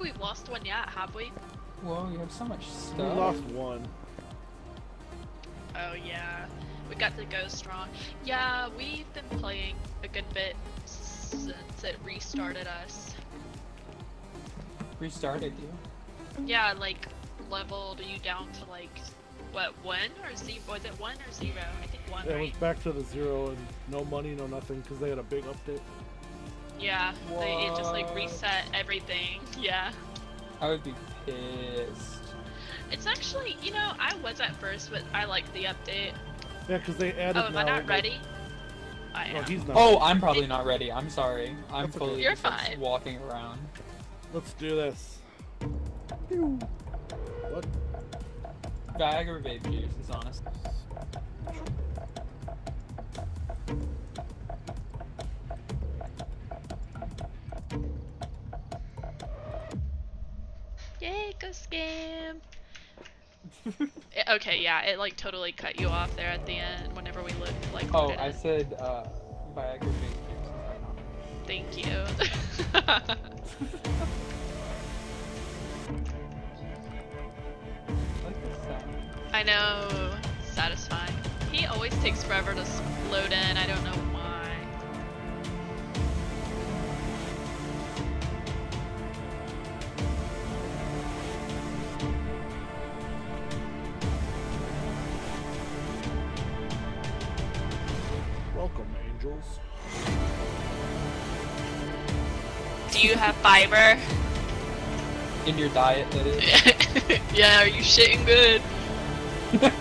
think we've lost one yet, have we? Whoa, you have so much stuff. We lost one. Oh yeah, we got to go strong. Yeah, we've been playing a good bit since it restarted us. Restarted you. Yeah, like leveled you down to like what one or zero? Was it one or zero? I think one, Yeah, it was back to the zero and no money, no nothing, because they had a big update. Yeah, they, it just like reset everything. Yeah. I would be pissed. It's actually, you know, I was at first, but I like the update. Yeah, because they added Oh, am now. I not like- ready? I No, am. he's not. Oh, I'm probably not ready. I'm sorry. I'm That's okay. fully You're fine. walking around. Let's do this. What? Viagra vape juice is honest. Yay, go scam! It- okay, yeah, it like totally cut you off there at the end whenever we looked like. Oh, I it. said uh, Viagra vape juice is right on. Thank you. I like the sound. I know, satisfying. He always takes forever to load in. I don't know why. Do you have fiber? In your diet, that is. yeah, are you shitting good?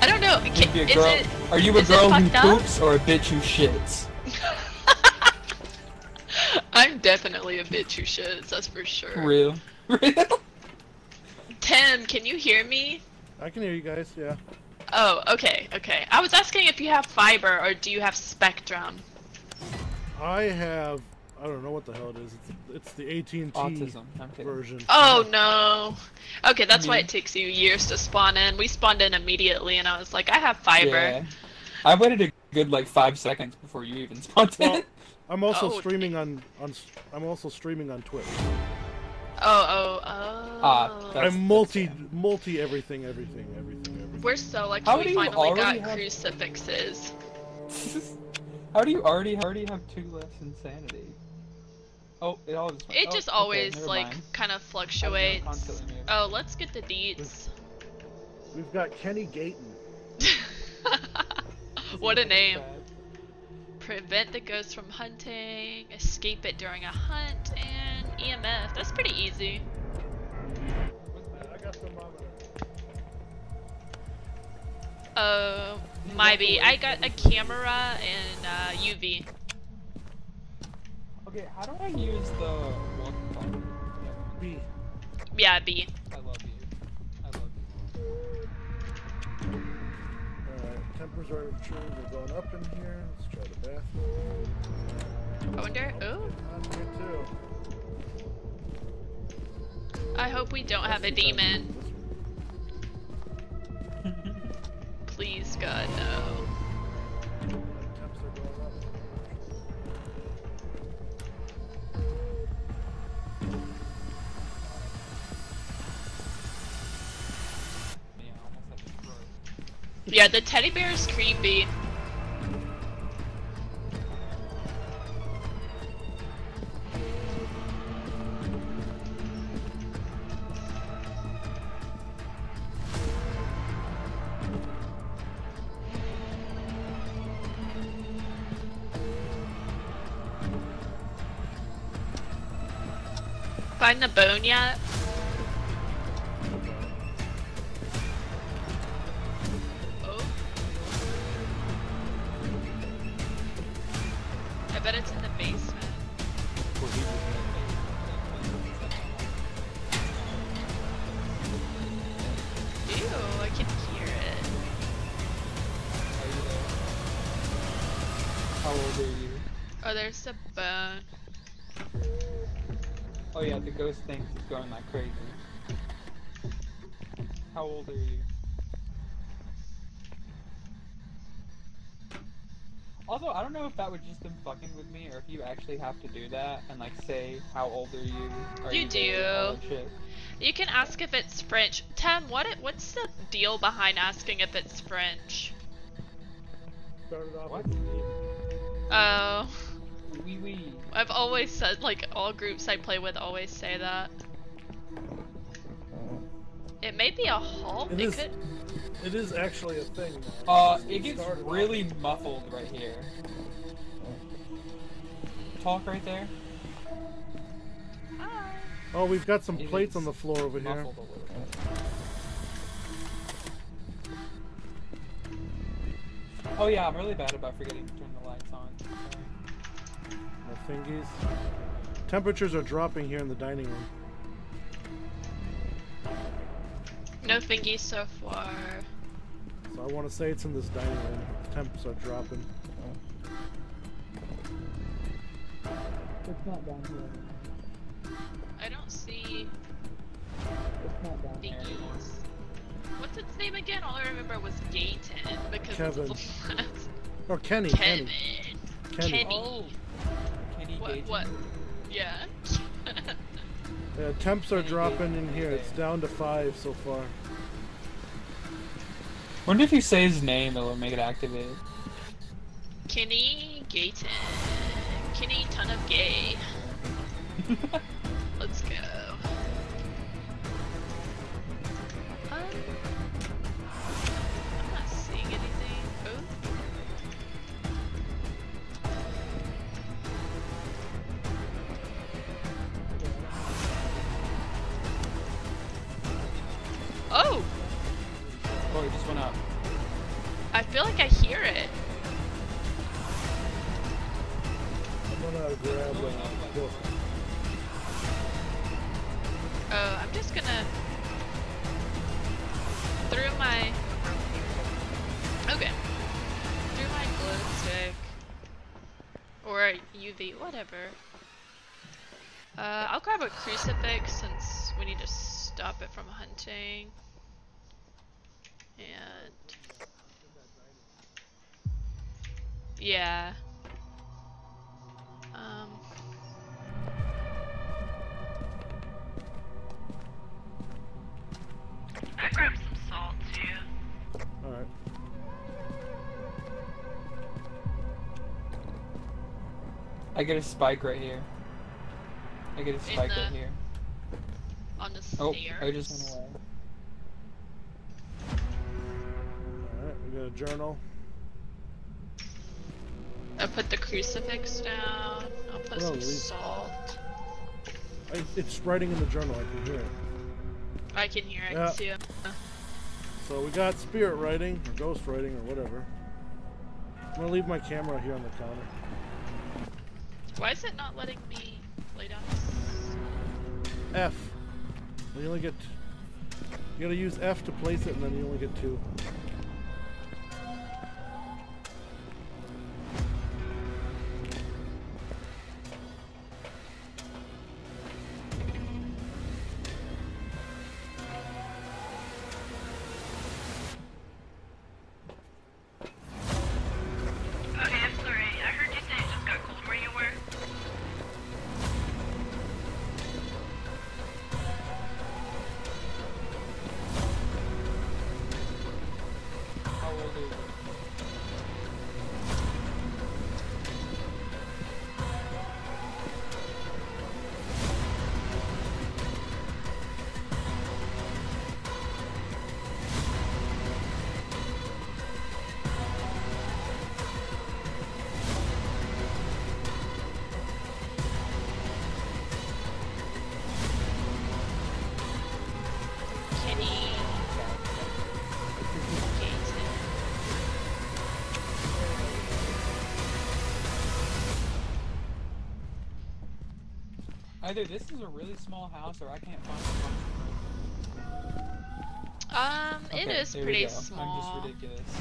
I don't know. You'd Can, be a is it? Are you a girl who fucked up? poops or a bitch who shits? I'm definitely a bitch who shits. That's for sure. Real. Real. Tim, can you hear me? I can hear you guys, yeah. Oh, okay, okay. I was asking if you have fiber or do you have Spectrum? I have. I don't know what the hell it is. It's, it's the AT&T Autism. Version. Oh no. Okay, that's why it takes you years to spawn in. We spawned in immediately, and I was like, I have fiber. Yeah. I waited a good like five seconds before you even spawned Well, in. I'm also Oh, streaming on on. I'm also streaming on Twitch. Oh, oh, oh. Ah, That's- I'm multi that's, multi everything everything everything everything. We're so lucky How we finally got have- crucifixes. How do you already already have two less insanity? Oh, it always. It oh, just always never like mind. kind of I was gonna fluctuates. Oh, let's get the deets. We've got Kenny Gayton. what a name. Prevent the ghost from hunting, escape it during a hunt, and EMF. That's pretty easy. Oh, maybe. I got a camera and uh, UV. Okay, how do I use the walkie talkie? B. Yeah, B. I love you. I love you. Alright, tempers are true. We're going up in here. Let's try the bathroom. I wonder. Too. I hope we don't have a Let's see if I demon. Please, God, no. Yeah, the teddy bear is creepy. Find the bone yet? Oh. I bet it's in the basement. Well, he was Ew, I can hear it. Are you there? How old are you? Oh, there's a bone. Oh yeah, the ghost thinks he's going like crazy. How old are you? Also, I don't know if that would just been fucking with me, or if you actually have to do that and like say how old are you? Are You gay, do. all that shit. You can ask if it's French. Tem, what it, what's the deal behind asking if it's French? Started off What? with me. Oh, Wee wee. I've always said like all groups I play with always say that. It may be a halt. It It is- could. It is actually a thing. now. Uh, It it gets started off- really muffled right here. Talk right there. Hi. Oh, we've got some It plates on the floor over here. Muffled a little bit. Oh yeah, I'm really bad about forgetting to turn the lights on. Sorry. My fingies. Temperatures are dropping here in the dining room. No fingies so far. So I want to say it's in this dining room. Temps are dropping. It's not down here. I don't see It's not down here. fingies. What's its name again? All I remember was Gayton because Kevin. it's the last. Oh, Kenny. Kevin. Kenny. Kenny. Kenny. Oh. Kenny What? Gage. What? Yeah. Yeah, temps are dropping in here. It's down to five so far. Wonder if you say his name, it'll make it activate. Kenny Gayton. Kenny ton of gay. I feel like I hear it. I'm gonna grab a book. Oh, I'm just gonna through my okay through my glow stick or UV, whatever. Uh, I'll grab a crucifix since we need to stop it from hunting. And yeah. Um. I grabbed some salt too. Alright. I get a spike right here. I get a spike right here. On the Oh, stairs. I just went away. Alright, we got a journal. I put the crucifix down. I'll put some salt. I, it's writing in the journal, I can hear it. I can hear it Yeah. too. So we got spirit writing, or ghost writing, or whatever. I'm gonna leave my camera here on the counter. Why is it not letting me lay down? F. You only get. You gotta use F to place it, and then you only get two. Either this is a really small house, or I can't find a function room. Um, it Okay, is there we pretty small. I'm just ridiculous.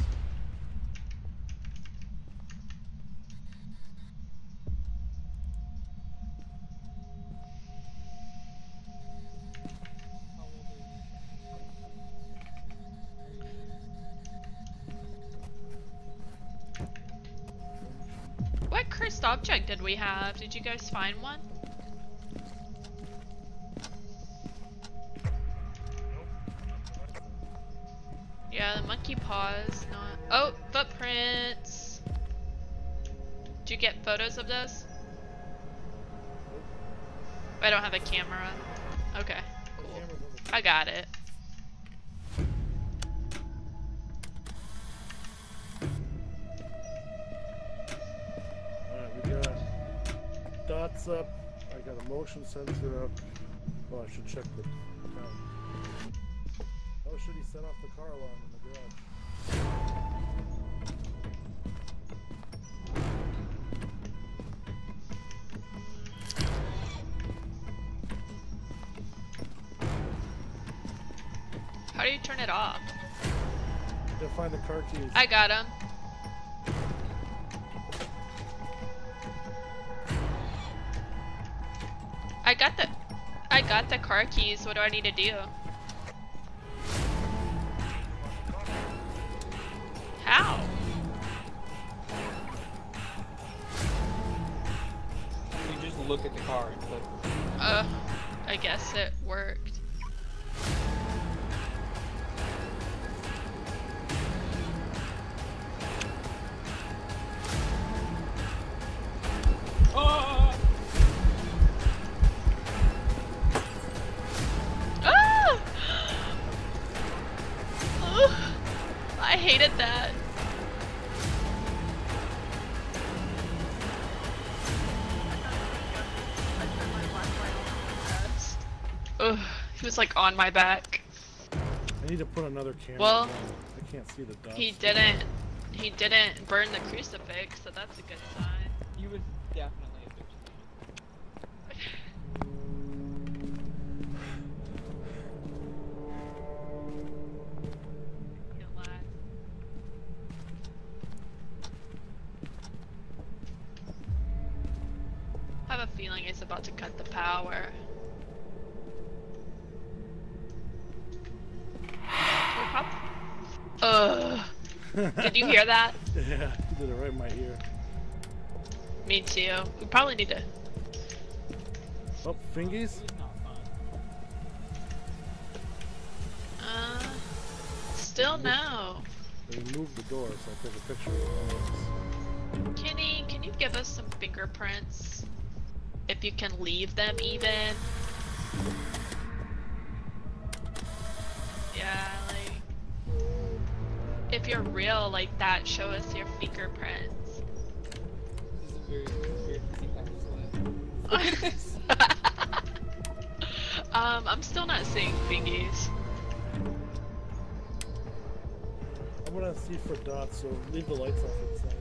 How old are you? cursed object did we have? Did you guys find one? The paws, not. Oh, footprints! Did you get photos of those? I don't have a camera. Okay, cool. I got it. Alright, we got dots up. I got a motion sensor up. Oh, I should check the um, count. Oh, should he set off the car alarm? How do you turn it off? Gotta find the car keys. I got him. I got the I got the car keys. What do I need to do? On my back. I need to put another camera Well, on. I can't see the dots. He didn't. He didn't burn the crucifix, so that's a good sign. That? Yeah, you did it right in my ear. Me too. We probably need to. Oh, fingies? It's not fun. Uh, still no. They moved the door, so I took a picture of it. Kenny, can you give us some fingerprints? If you can leave them even. Yeah. If you're real like that, show us your fingerprints. Um, I'm still not seeing fingies. I'm gonna see for dots, so leave the lights off inside.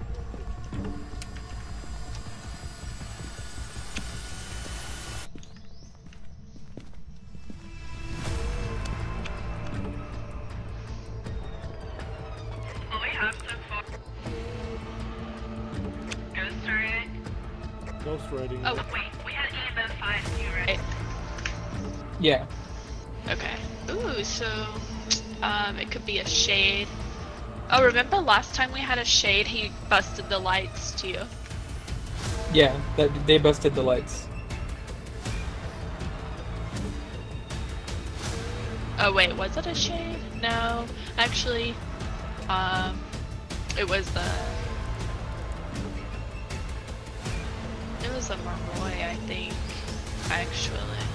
Be a shade. Oh, remember last time we had a shade? He busted the lights too. Yeah, that they busted the lights. Oh wait, was it a shade? No, actually, um, it was the. It was a Marmoy, I think. Actually.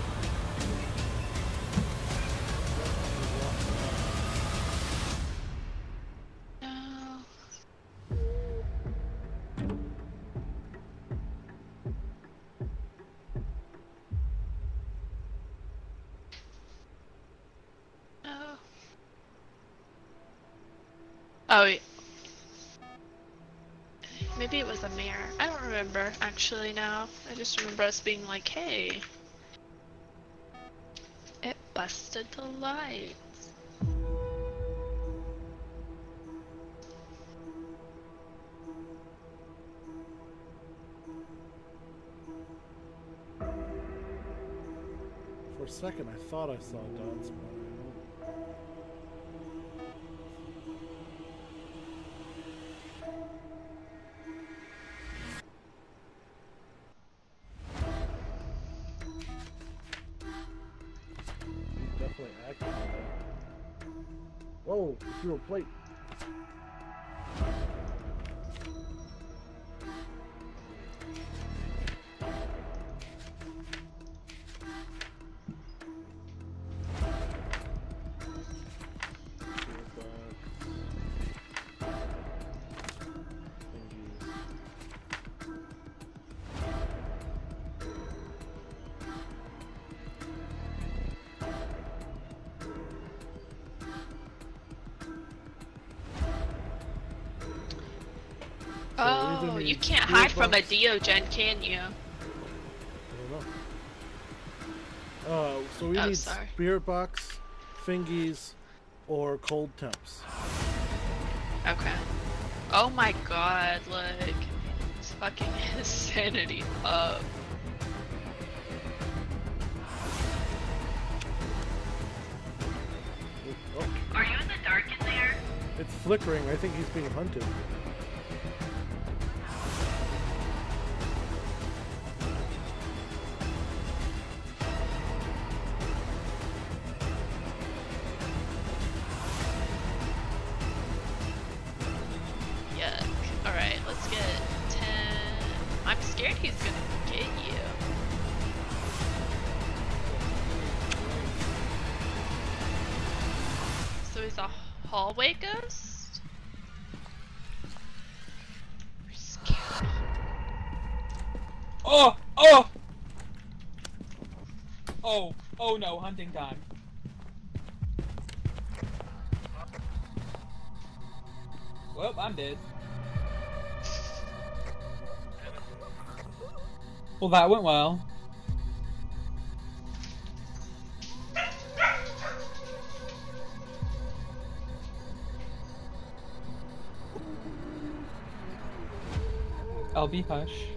Oh, maybe it was a mirror. I don't remember actually now. I just remember us being like, hey, it busted the lights. For a second, I thought I saw Don's but from a box- Diogen, can you? I don't know. Uh, so we Oh, need sorry. spirit box, fingies, or cold temps. Okay. Oh my god, like, it's fucking insanity up. Oh, Are you in the dark in there? it's flickering. I think he's being hunted. Hunting time. Well, I'm dead. Well, that went well. I'll be hush.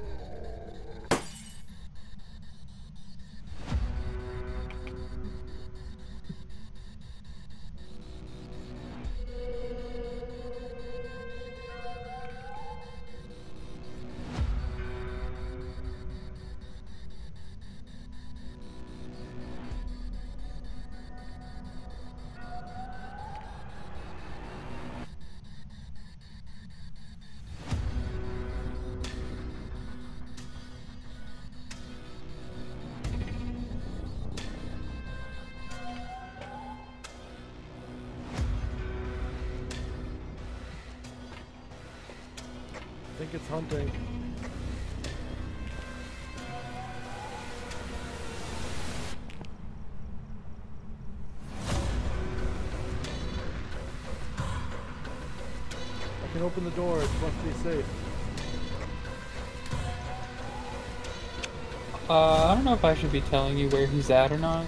Should be telling you where he's at or not.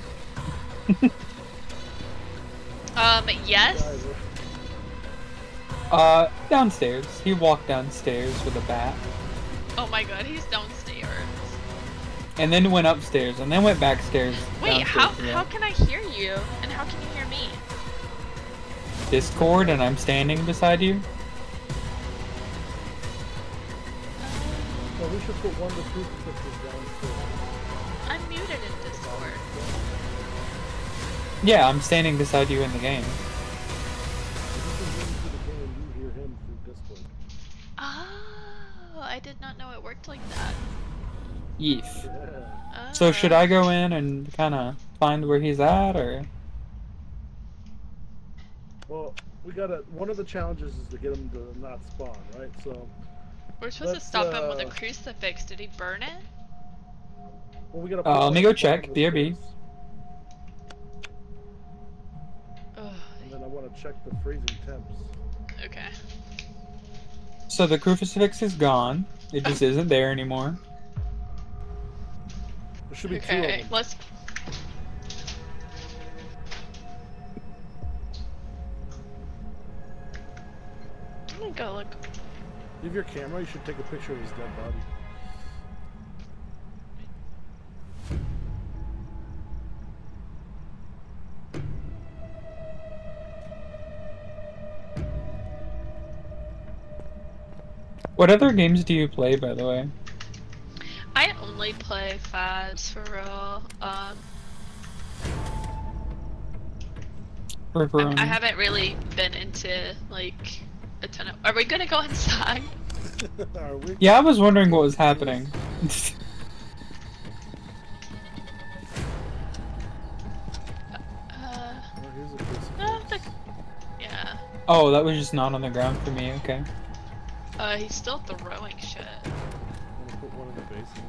Um, yes? Uh, downstairs. He walked downstairs with a bat. Oh my god, he's downstairs. And then went upstairs, and then went backstairs. Wait, how, downstairs again. how can I hear you? And how can you hear me? Discord, and I'm standing beside you. well, we should put one of the crucifixes downstairs. Yeah, I'm standing beside you in the game. If you can hear him through the game, you hear him through Discord. Oh, I did not know it worked like that. Yeef. Yeah. So should Ah. I go in and kind of find where he's at, or? Well, we gotta. One of the challenges is to get him to not spawn, right? So, We're supposed to stop him with a uh, crucifix. Did he burn it? well, we gotta. Uh, let me go check. bottom of want to check the freezing temps. okay. So the crucifix is gone. It just isn't there anymore. There should be two of Okay, them. let's. I'm gonna go look. Leave your camera. You should take a picture of his dead body. What other games do you play, by the way? I only play fads for real. Um, Ripperoni. I haven't really been into like a ton of. Are we gonna go inside? Are we? Yeah, I was wondering what was happening. Uh, Oh, here's a crucifix. uh, the, yeah. oh, that was just not on the ground for me. Okay. Uh, he's still throwing shit. I'm gonna put one in the basement.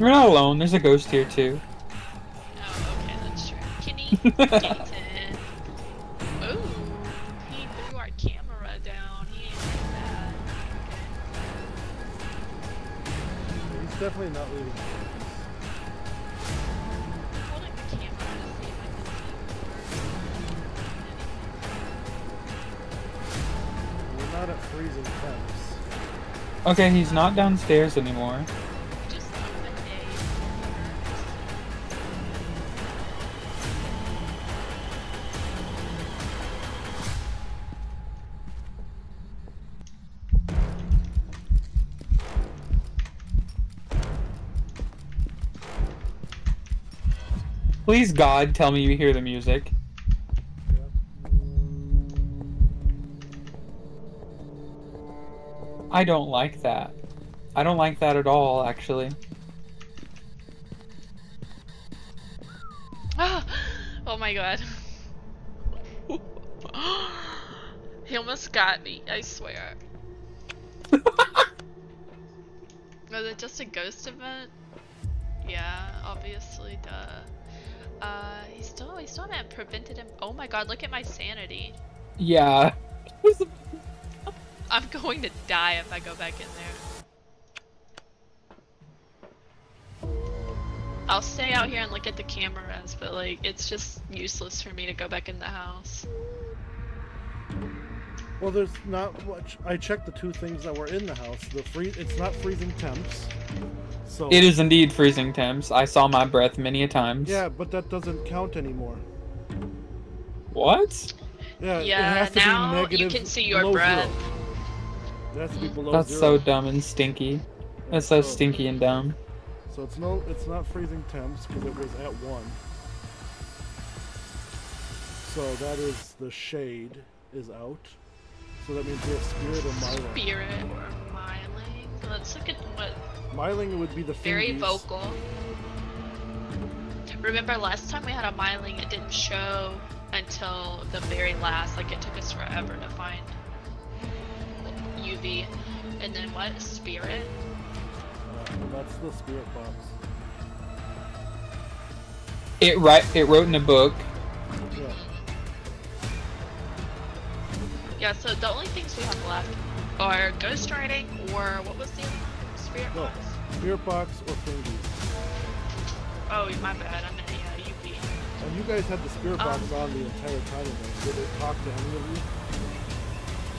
You're not alone. There's a ghost here too. Oh, okay, that's true. Kenny, Gayton. Ooh, he threw our camera down. He ain't like that. He's definitely not leaving. Not at freezing temps. Okay, he's not downstairs anymore. Please, God, tell me you hear the music. I don't like that. I don't like that at all, actually. Ah! oh my god. he almost got me, I swear. Was it just a ghost event? Yeah, obviously, duh. Uh, he still, he still haven't prevented him. Oh my god, look at my sanity. Yeah. I'm going to die if I go back in there. I'll stay out here and look at the cameras, but like, it's just useless for me to go back in the house. Well, there's not much. I checked the two things that were in the house. The free. It's not freezing temps. So. It is indeed freezing temps. I saw my breath many a times. Yeah, but that doesn't count anymore. What? Yeah. it Yeah, has to now be you can see your breath. Zero. That's zero. so dumb and stinky. That's so stinky and dumb. So it's no, it's not freezing temps because it was at one. So that is the shade is out. So that means we have spirit or myling. Spirit or Myling. Let's look at what. Myling would be the Very fingies. vocal. Remember last time we had a Myling, it didn't show until the very last. Like it took us forever to find UV. And then what? Spirit? Uh, that's the spirit box. It right. it wrote in a book. Yeah. Yeah, so the only things we have left are ghostwriting or what was the other one? Spirit No. box? Spirit box or fingies. Oh, my bad. I meant yeah, UV. And you guys had the spirit box Um, on the entire time. Did it talk to any of you?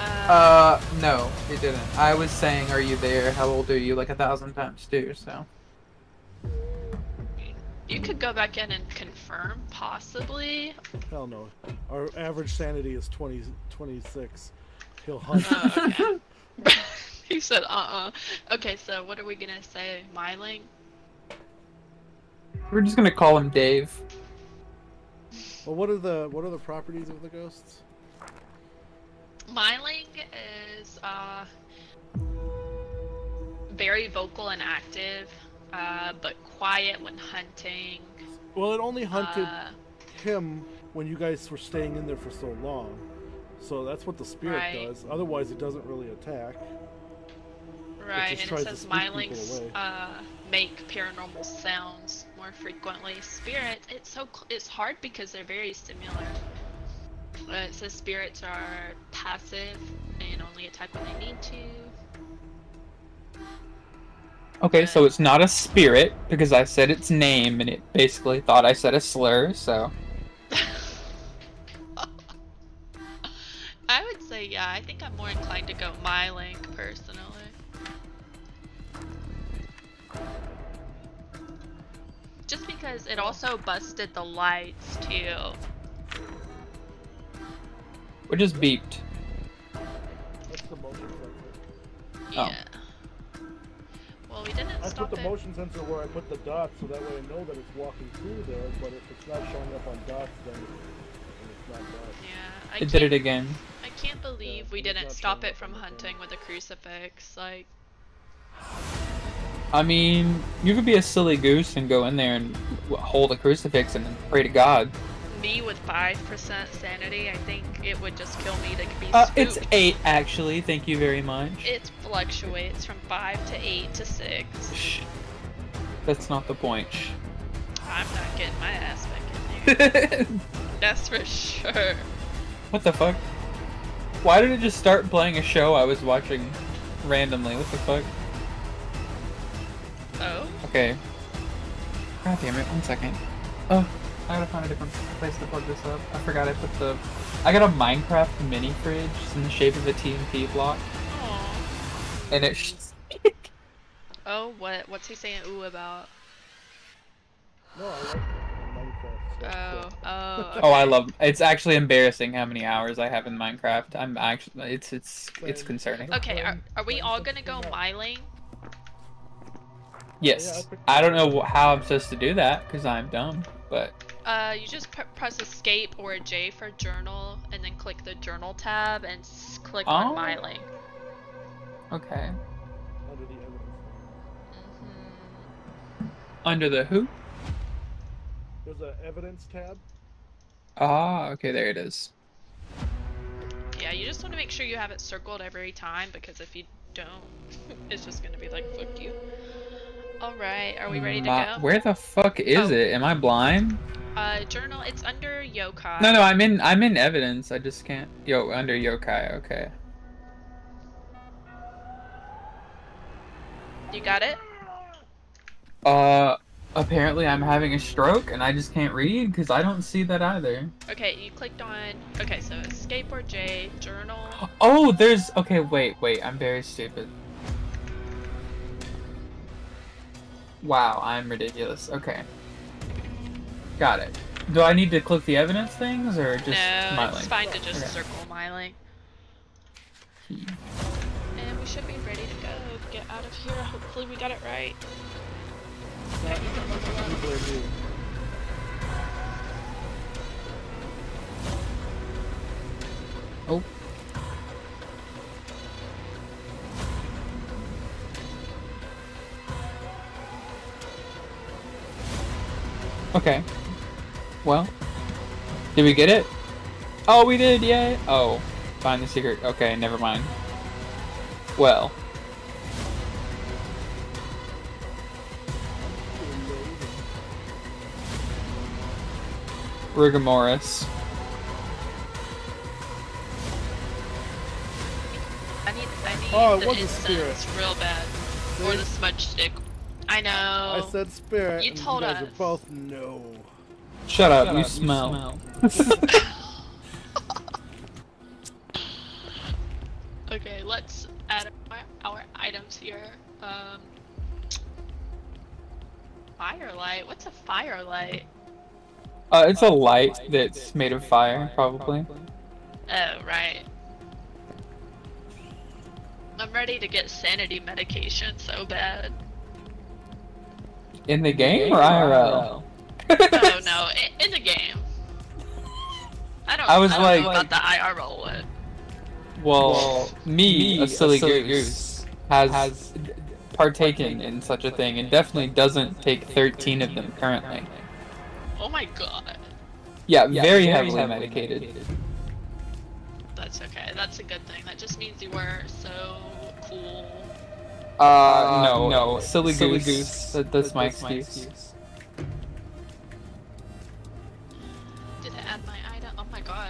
Uh, Uh, no, it didn't. I was saying, "Are you there? How old are you?" like a thousand times too. So you could go back in and confirm, possibly. Hell no. Our average sanity is 20, 26. He'll hunt. Oh, okay. he said, uh-uh. Okay, so what are we gonna say? Myling? we're just gonna call him Dave. well, what are the what are the properties of the ghosts? Myling is, uh, very vocal and active, uh, but quiet when hunting. Well, it only hunted Uh, him when you guys were staying in there for so long. So that's what the spirit Right. does. Otherwise, it doesn't really attack. right, just and it says Mylings, uh, make paranormal sounds more frequently. Spirits, it's so, cl- it's hard because they're very similar. Uh, it says spirits are passive and only attack when they need to. Okay, so it's not a spirit because I said its name and it basically thought I said a slur. So I would say, yeah, I think I'm more inclined to go Myling personally. Just because it also busted the lights too. We just beeped. That's the motion sensor. Oh. Yeah. Well, we did didn't I stop put the it. motion sensor where I put the dots, so that way I know that it's walking through there. But if it's not showing up on dots, then, then it's not dots. Yeah, I It did it again. I can't believe we didn't stop it from on the thing. hunting with a crucifix. Like, I mean, you could be a silly goose and go in there and hold a crucifix and pray to God. Me with five percent sanity, I think it would just kill me to be Uh, it's eight actually. Thank you very much. It fluctuates from five to eight to six. Shh. That's not the point. I'm not getting my ass back in there. That's for sure. what the fuck? Why did it just start playing a show I was watching randomly? What the fuck? Oh, Okay. God damn it, one second. Oh, I gotta find a different place to plug this up. I forgot I put the... I got a Minecraft mini fridge. It's in the shape of a TNT block. Aw. And it... sh- oh, what? What's he saying? Ooh about? No, I like Minecraft Oh, stuff. oh. Oh, I okay. love... It's actually embarrassing how many hours I have in Minecraft. I'm actually... It's, it's, it's concerning. Okay, are, are we all gonna go else. Myling? Yes. I don't know how I'm supposed to do that, because I'm dumb, but... Uh, you just pr- press escape or J for journal, and then click the journal tab and s- click on Myling. Okay. Under the evidence. hmm Under the who? There's an evidence tab. Ah, okay, there it is. Yeah, you just want to make sure you have it circled every time because if you don't, it's just gonna be like fuck you. All right, are we ready to Ma- go? Where the fuck is Oh. it? Am I blind? Uh, journal. It's under yokai. No, no, I'm in. I'm in evidence. I just can't. Yo, under yokai. Okay. You got it. Uh, apparently I'm having a stroke and I just can't read because I don't see that either. Okay, you clicked on. Okay, so skateboard J, journal. Oh, there's. Okay, wait, wait. I'm very stupid. Wow, I'm ridiculous. Okay. Got it. Do I need to click the evidence things or just no, smiling? it's fine to just Okay. circle Myling. And we should be ready to go. Get out of here. Hopefully we got it right. I need to level up. You blame you. Oh. Okay. Well, did we get it? Oh, we did, yay! Oh, find the secret. Okay, never mind. Well, Rigomoris. I need, I need Oh, it the was a incense spirit. real bad. Or the smudge stick. I know. I said spirit. You told you guys us. are both no. Shut up, Shut you up, you smell. Okay, let's add our, our items here. Um, firelight. What's a firelight? Uh, it's a light that's made of fire, probably. Oh, right. I'm ready to get sanity medication so bad. In the game or IRL? Oh no, i- in the game. I don't. I was don't like- know about the IRL one. Well, me, a silly, goose, has, has partaken in such a thing and definitely doesn't take 13 of them currently. Oh my god. Yeah, very, heavily, medicated. That's okay. That's a good thing. That just means you were so cool. Uh, no, no, silly, goose. That, that's my excuse. Did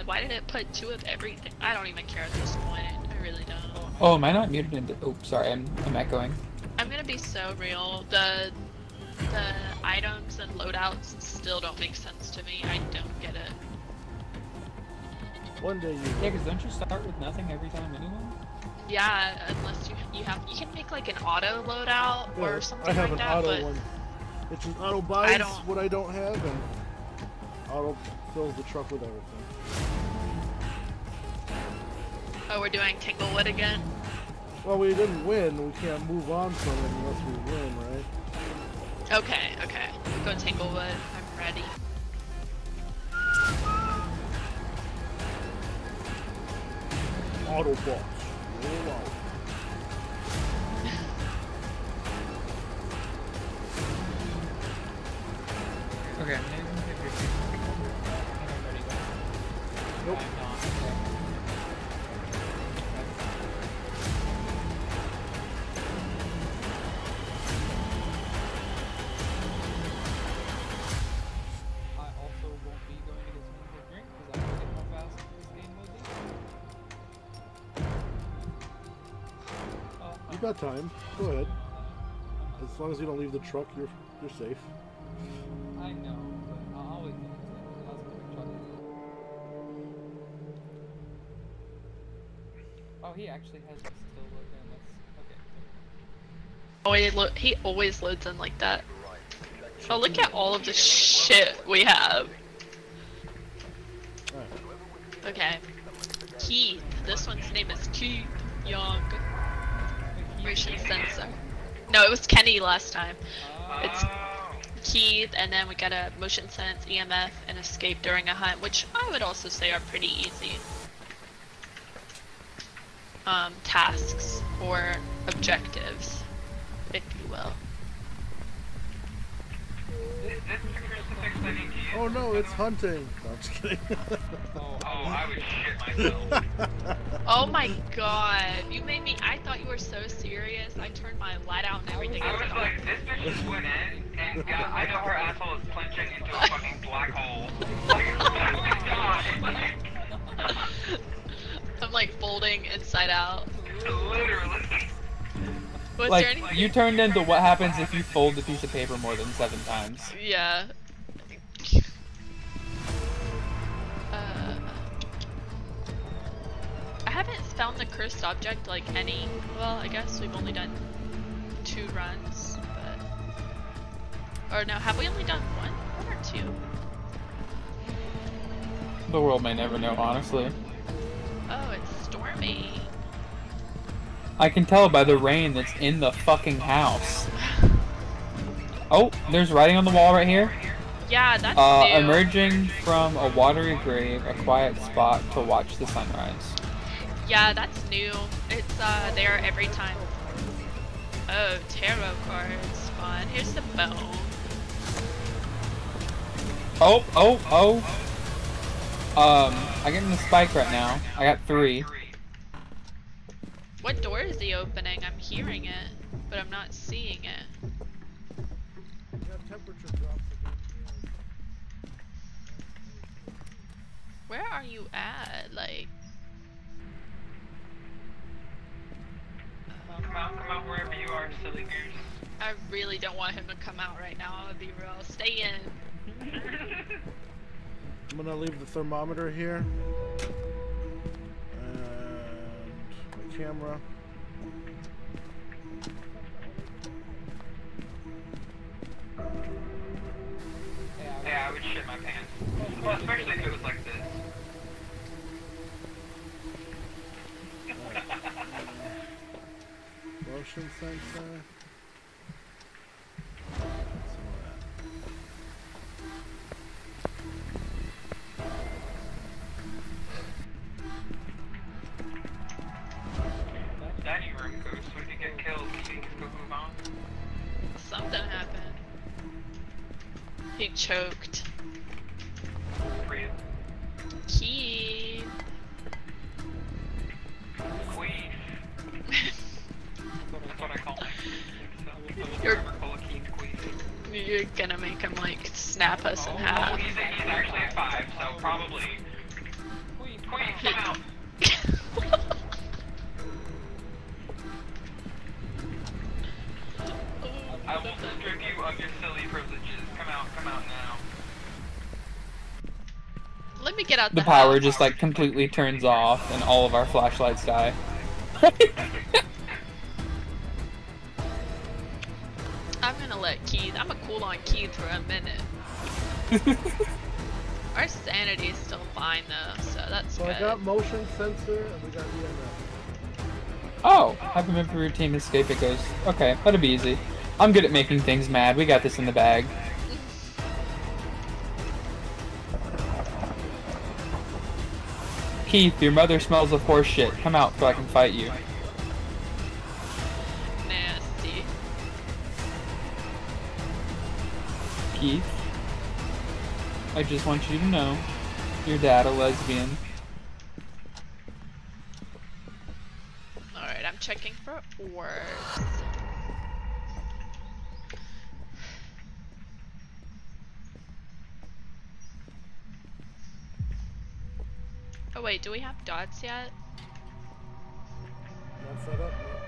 god. Why did it put two of everything? I don't even care at this point. I really don't. Oh, am I not muted? Into, oh, sorry, I'm, I'm echoing. I'm gonna be so real. The the items and loadouts still don't make sense to me. I don't get it. One day you. Yeah, because don't you start with nothing every time anyway? Yeah, unless you you have you can make like an auto loadout Yeah, or something like that. I have like an that, auto but one. It just auto buys don't- what I don't have and auto fills the truck with everything. Oh, we're doing Tanglewood again. Well, we didn't win. We can't move on from it unless we win, right? Okay, okay. Go Tanglewood. I'm ready. Autobots. Roll out. Okay, You got time. Go ahead. As long as you don't leave the truck, you're you're safe. I know, Oh, he actually has this still working. That's okay. Oh, he, lo- he always loads in like that. Oh, look at all of the shit we have. Alright. Okay. Keith. This one's name is Keith Young. Motion sensor. No, it was Kenny last time. It's Keith, and then we got a motion sense, EMF, and escape during a hunt, which I would also say are pretty easy. Um, tasks or objectives, if you will. Is this the crucifix I need to use? Oh no, it's hunting. No, I'm just kidding. Oh, Oh, I would shit myself. Oh my god, you made me. I thought you were so serious. I turned my light out and everything. I I was was like, this bitch just went in and got, I know her asshole is clenching into a fucking black hole. Like, oh my god. I'm like folding inside out. Literally. Was like there anything? you turned into what happens if you fold a piece of paper more than seven times. Yeah. Uh, I haven't found the cursed object like any. Well, I guess we've only done two runs, but or no, have we only done one, one or two? The world may never know, honestly. Oh, it's stormy. I can tell by the rain that's in the fucking house. Oh, there's writing on the wall right here. Yeah, that's Uh, new. emerging from a watery grave, a quiet spot to watch the sunrise. Yeah, that's new. It's uh there every time. Oh, tarot cards. Fun. Here's the bone. Oh, oh, oh. Um, I get in the spike right now. I got three. What door is he opening? I'm hearing it, but I'm not seeing it. Yeah, temperature drops again. Where are you at? Like, Come out, come out wherever you are, silly goose. I really don't want him to come out right now. I'm gonna be real. Stay in. I'm gonna leave the thermometer here. And my camera. Yeah, I would shit my pants. Well, especially if it was like this. Motion sensor. Out the, The power house. just like completely turns off and all of our flashlights die. I'm gonna let Keith. I'm gonna cool on Keith for a minute. Our sanity is still fine though, so that's So good. I got motion sensor and we got EMF. Oh, have a member routine escape it goes. Okay, that'll be easy. I'm good at making things mad. We got this in the bag. Keith, your mother smells of horse shit. Come out so I can fight you. Nasty. Keith, I just want you to know, your dad a lesbian. Alright, I'm checking for words. Wait, do we have dots yet? Not set up. no.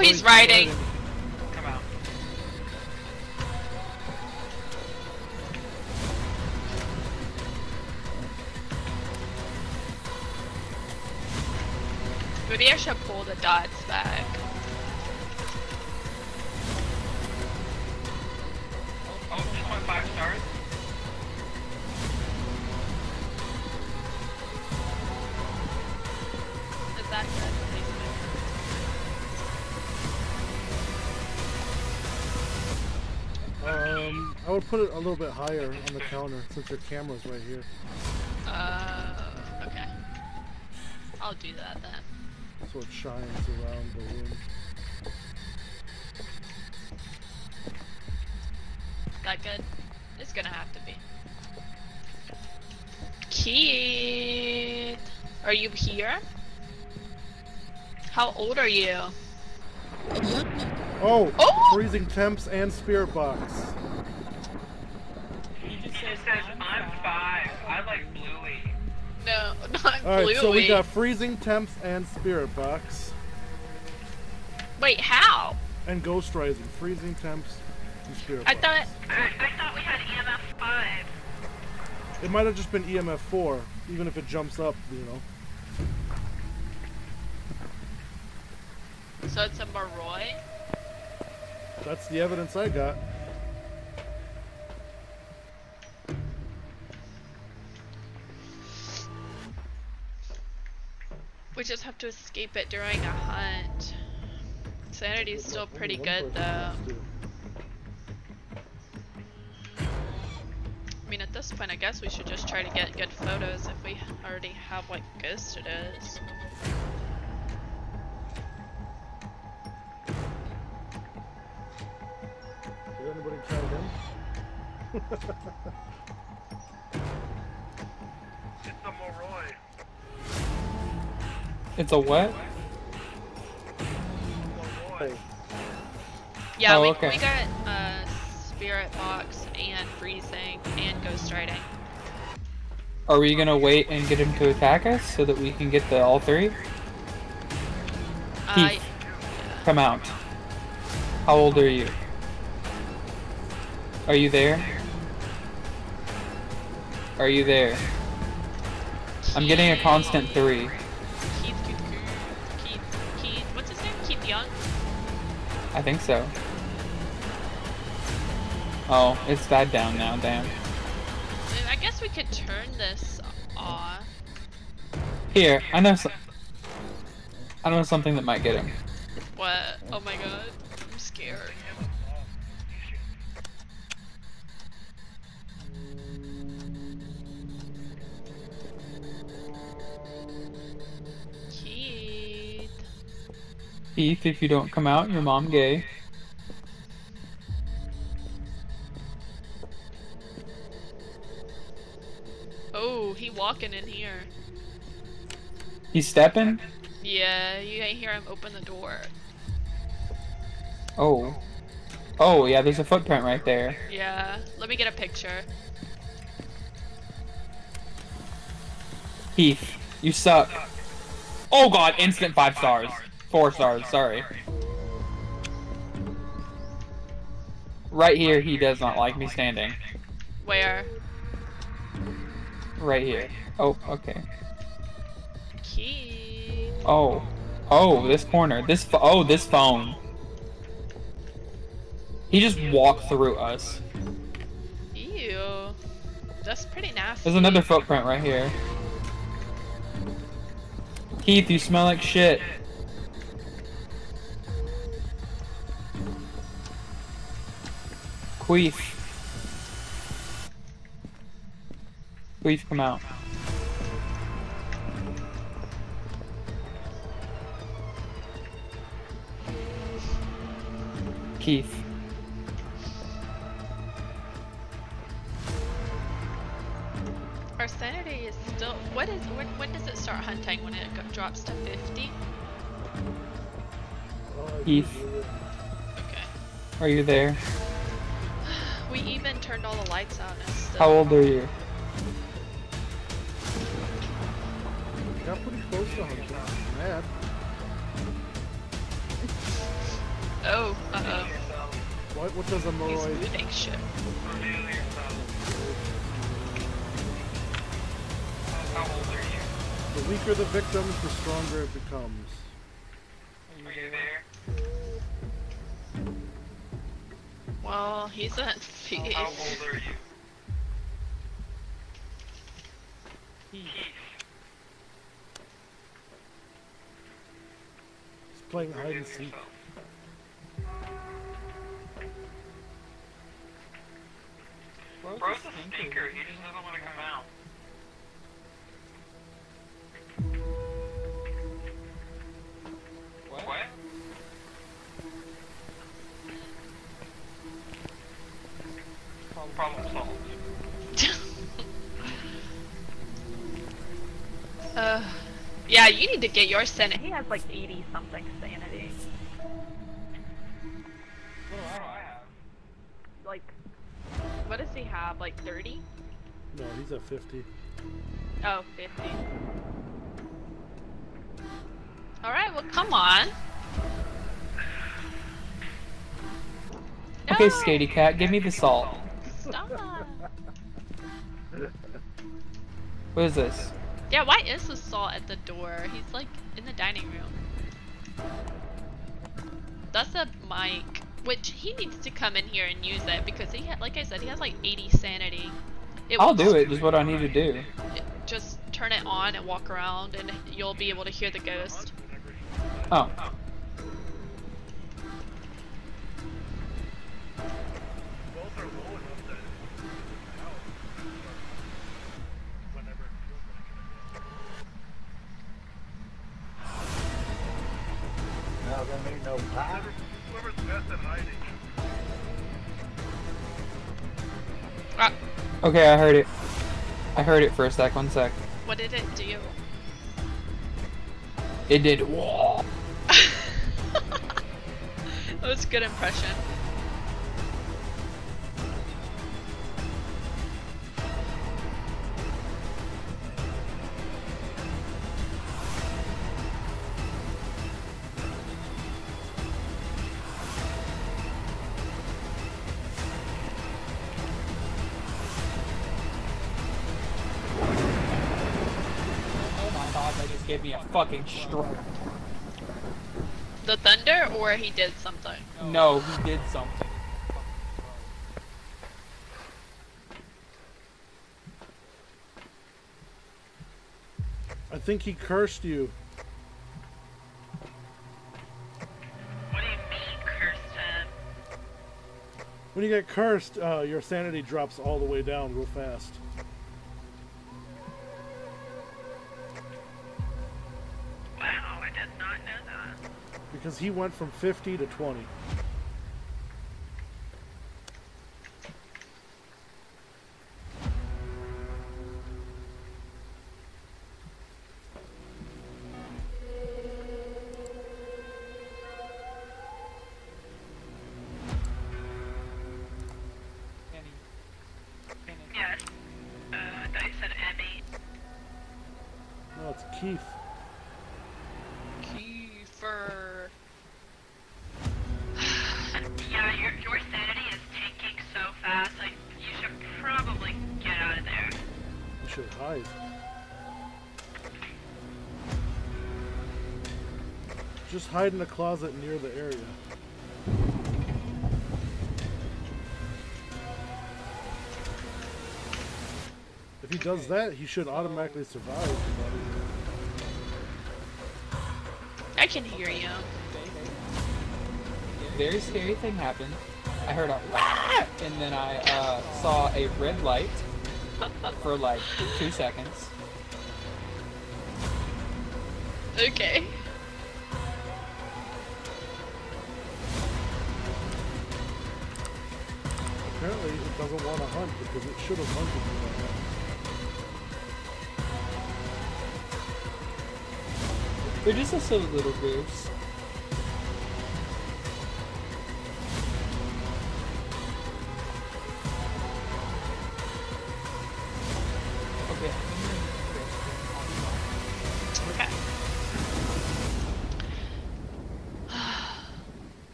He's riding. Put it a little bit higher on the counter since your camera's right here. Uh, okay. I'll do that then. So it shines around the room. That good? It's gonna have to be. Keith! Are you here? How old are you? Oh, Oh! freezing temps and spirit box. not All right, so we got freezing temps and spirit box Wait, how? and ghost rising. Freezing temps and spirit I box. thought. I, I thought we had EMF 5. It might have just been EMF 4, even if it jumps up, you know. So it's a Moroi? That's the evidence I got. Just have to escape it during a hunt. Sanity's still pretty good though. I mean, at this point, I guess we should just try to get good photos if we already have what ghost it is. Did anybody try again? It's a Moroi. It's a what? Yeah, Oh, we, okay. we got uh, Spirit Box and Freezing and Ghost Riding. Are we gonna wait and get him to attack us so that we can get the all three? Uh, Keith. Come out. How old are you? Are you there? Are you there? I'm getting a constant three. I think so. Oh, it's died down now. Damn. I I guess we could turn this off. Here, I know. So- I know something that might get him. What? Oh my god. I'm scared. Keith, if you don't come out, your mom gay. Oh, he walking in here. He's stepping. Yeah, you ain't hear him open the door. Oh. Oh yeah, there's a footprint right there. Yeah, let me get a picture. Keith, you suck. Oh god, instant five stars. Four stars, sorry. Right here, he does not like me standing. Where? Right here. Oh, okay. Keith. Oh. Oh, this corner. This oh, this phone. He just walked through us. Ew. That's pretty nasty. There's another footprint right here. Keith, you smell like shit. Queef. Queef, come out. Keith. Our sanity is still. What is? When, when does it start hunting? When it drops to 50? Oh, Keith. Okay. Are you there? We even turned all the lights out and still. How old are you? Got pretty close to hunting. Mad. Oh, uh oh. What, what does a He's Moroi moving shit. Reveal yourself. How old are you? The weaker the victims, the stronger it becomes. Are you there? Well, he's a How old are you? Keith. He's playing hide and seek. yourself. Bro's a stinker, he just doesn't want to come out. Problem solved. uh, yeah, you need to get your sanity. He has like 80 something sanity. What do I have? Like, What does he have? Like 30? No, he's at 50. Oh, 50. Alright, well, come on. Okay, No, Skatey Cat, give me the salt. Stop. What is this? Yeah, why is the salt at the door? He's like in the dining room. That's a mic, which he needs to come in here and use it because he, ha- like I said, he has like 80 sanity. It I'll will do it, just what I need to do. Just turn it on and walk around, and you'll be able to hear the ghost. Oh. Okay, I heard it. I heard it for a sec, one sec. what did it do? It did. Whoa. that was a good impression. fucking straight. The thunder, or he did something? No, he did something. I think he cursed you. What do you mean, cursed him? When you get cursed, uh, your sanity drops all the way down real fast. Because he went from 50 to 20. Hide in a closet near the area. If he does that, he should automatically survive. I can hear you. Very scary thing happened. I heard a "Wah!" and then I uh, saw a red light for like two seconds. Okay. Because it should have hunted you right now. They're just a silly little goose.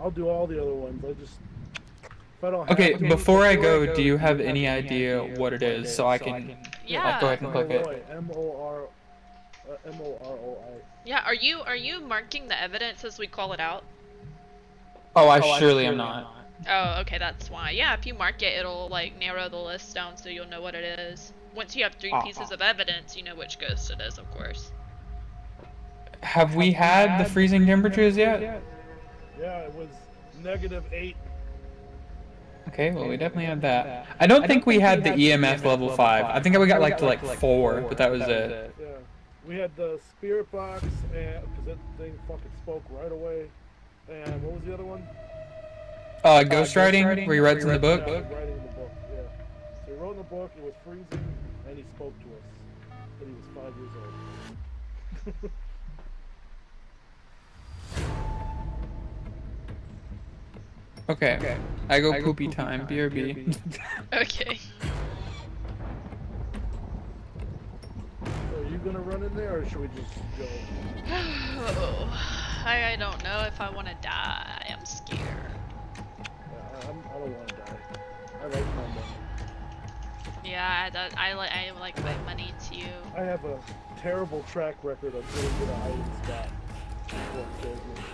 I'll do all the other ones. I just. If I don't have Okay, to- before I go, do you have any idea what it is so I can Yeah. go ahead and click it? Roy, M O R. uh, M O R O I. Yeah. Are you are you marking the evidence as we call it out? Oh, I surely am not. Oh, okay, that's why. Yeah, if you mark it, it'll like narrow the list down so you'll know what it is. Once you have three Ah. pieces of evidence, you know which ghost it is, of course. Have we had the freezing temperatures yet? Yeah, it was negative eight. Okay, well we definitely had that. I don't think we had the EMF level five. I think we got like to like four, but that was it. Yeah, we had the spirit box, and because that thing fucking spoke right away. And what was the other one? Uh, ghost writing, where he writes in the book. Yeah, writing in the book. Yeah. So he wrote in the book. It was freezing, and he spoke to us. But he was five years old. Okay, I go poopy time. BRB. Okay. Are you gonna run in there, or should we just go? Oh, I, I don't know if I want to die. I'm scared. Yeah, I, I'm, I don't want to die. I like my money. Yeah, I, don't- I, like I like my money too. I have a terrible track record of getting to the hiding spot. What kills me.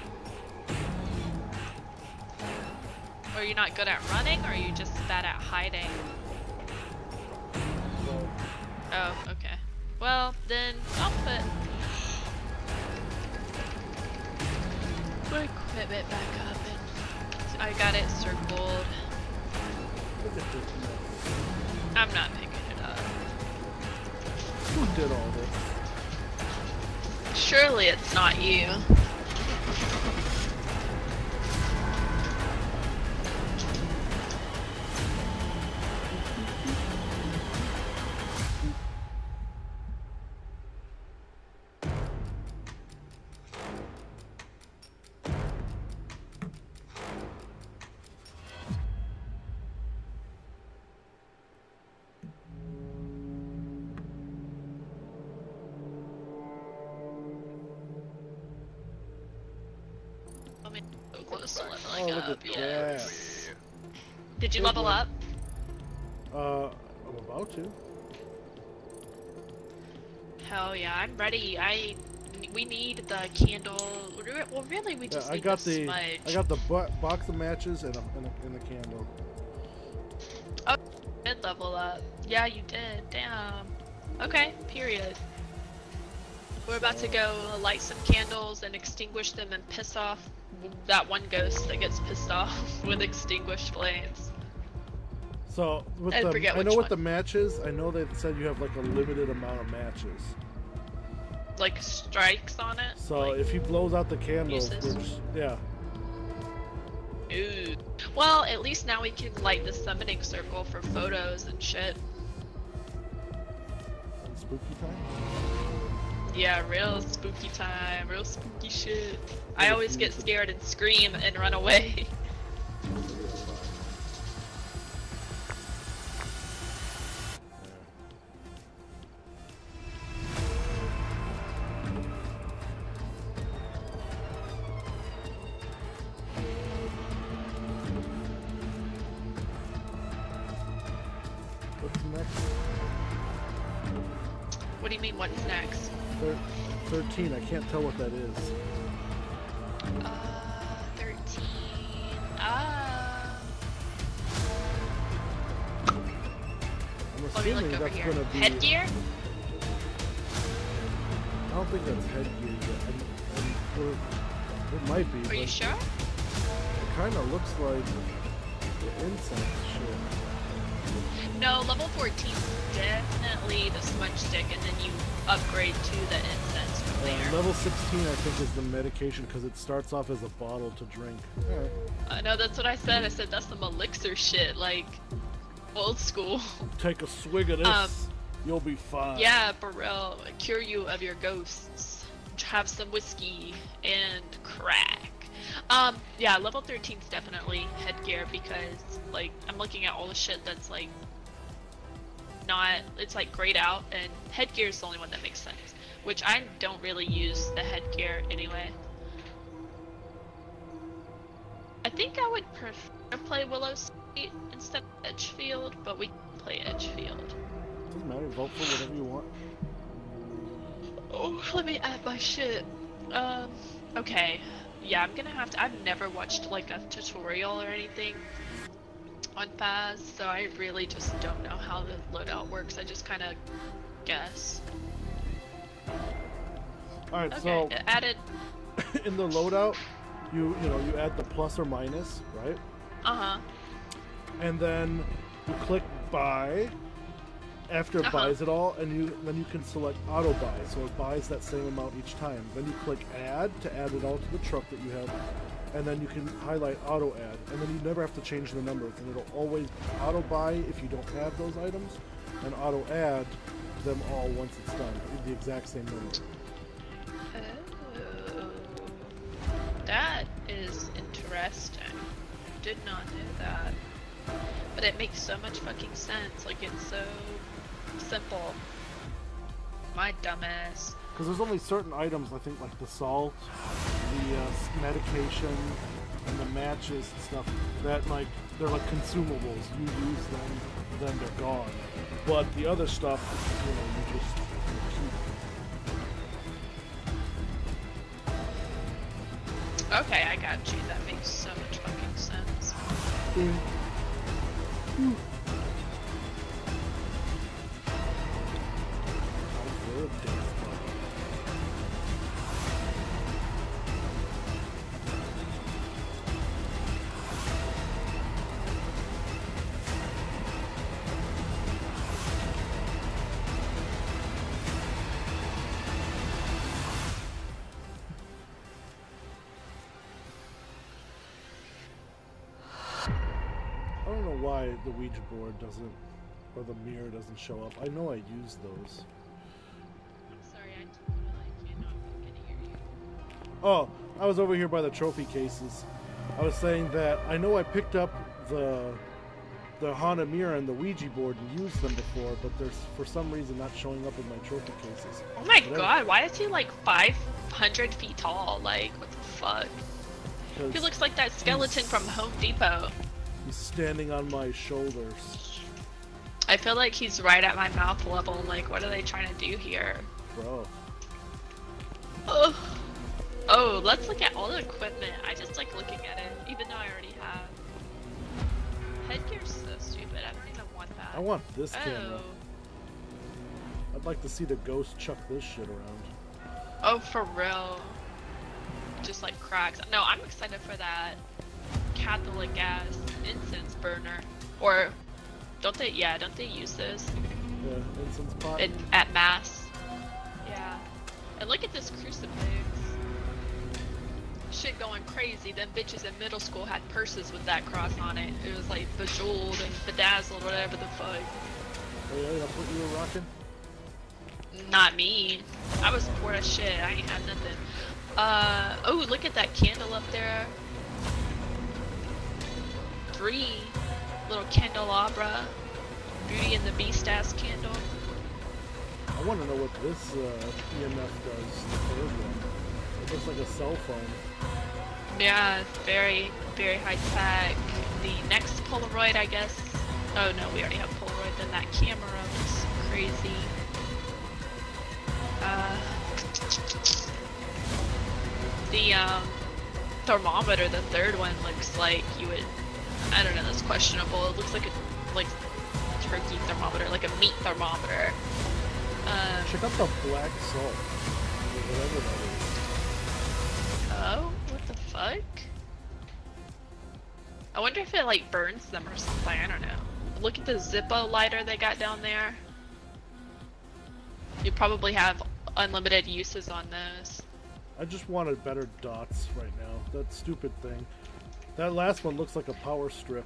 Are you not good at running, or are you just bad at hiding? Oh, okay. Well, then I'll put my equipment back up, and I got it circled. look at this mess. I'm not picking it up. Who did all this? Surely it's not you. I'm ready. I we need the candle. Well, really, we just Yeah, I got the, the smudge. I got the box of matches and a, and a, and a candle. Oh, did level up. Yeah, you did. Damn. Okay. Period. We're about to go light some candles and extinguish them and piss off that one ghost that gets pissed off with extinguished flames. So with I the I know which with the one. matches, I know they said you have like a limited amount of matches. Like strikes on it. So like, if he blows out the candles, uses. yeah. Ooh. Well, at least now we can light the summoning circle for photos and shit. Spooky time. Yeah, real spooky time, real spooky shit. I always get scared and scream and run away. 13. I can't tell what that is. Uh, 13. Uh... I'm assuming that's gonna be. Headgear? I don't think that's headgear yet. I, I, it might be. Are you sure? It kinda looks like the incense shit. No, level 14 definitely the smudge stick, and then you upgrade to the incense from Uh, level 16, I think, is the medication because it starts off as a bottle to drink. Alright. I know, that's what I said. I said that's some elixir shit, like old school. Take a swig of this. Um, You'll be fine. yeah, for real. Cure you of your ghosts. Have some whiskey and crack. Um, yeah, level 13 is definitely headgear because, like, I'm looking at all the shit that's, like, not, it's like grayed out, and headgear is the only one that makes sense. Which I don't really use the headgear anyway. I think I would prefer to play Willow Street instead of Edgefield, but we can play Edgefield. Doesn't matter. Vote for whatever you want. Oh, let me add my shit. Um, okay. Yeah, I'm gonna have to. I've never watched like a tutorial or anything on Phas, so I really just don't know how the loadout works. I just kind of guess. Alright, Okay, so added. in the loadout, you you know you add the plus or minus, right? Uh huh. And then you click buy after it Uh-huh. buys it all, and you then you can select auto buy, so it buys that same amount each time. Then you click add to add it all to the truck that you have, and then you can highlight auto add, and then you never have to change the numbers, and it'll always auto buy if you don't have those items, and auto add them all once it's done, the exact same number. That is interesting. Did not know that. But it makes so much fucking sense. Like it's so simple. My dumbass. Because there's only certain items, I think, like the salt, the uh, medication, and the matches and stuff that like they're like consumables. You use them, then they're gone. But the other stuff, you know, you just Okay, I got you. That makes so much fucking sense. Time for a dance Ouija board doesn't, or the mirror doesn't show up. I know I use those. I'm sorry, I totally cannot fucking hear you. Oh, I was over here by the trophy cases. I was saying that I know I picked up the the haunted mirror and the Ouija board and used them before, but they're for some reason not showing up in my trophy cases. Oh my Whatever. god, why is he like 500 feet tall? Like, what the fuck? He looks like that skeleton from Home Depot. Standing on my shoulders, I feel like he's right at my mouth level. Like, what are they trying to do here? bro. Oh. oh, let's look at all the equipment. I just like looking at it, even though I already have. Headgear's so stupid. I don't even want that. I want this oh. camera. Oh. I'd like to see the ghost chuck this shit around. Oh, for real. Just like cracks. No, I'm excited for that Catholic gas incense burner. Or don't they? Yeah, don't they use this Yeah, incense pot. in, at mass? Yeah. And look at this crucifix. Shit going crazy. Them bitches in middle school had purses with that cross on it. It was like bejeweled and bedazzled, whatever the fuck. Oh yeah, that's what you were rocking? Not me. I was poor as shit. I ain't had nothing. Uh oh, look at that candle up there. Three little candelabra. Beauty and the Beast ass candle. I want to know what this uh, EMF does, the third one. It looks like a cell phone. Yeah, it's very, very high tech. The next Polaroid, I guess. Oh no, we already have Polaroid. Then that camera was crazy. Uh, the um, thermometer, the third one, looks like you would. I don't know. That's questionable. It looks like a like turkey thermometer, like a meat thermometer. Um, Check out the black salt. Whatever that is. Oh, what the fuck? I wonder if it like burns them or something. I don't know. Look at the Zippo lighter they got down there. You probably have unlimited uses on those. I just wanted better dots right now. That stupid thing. That last one looks like a power strip.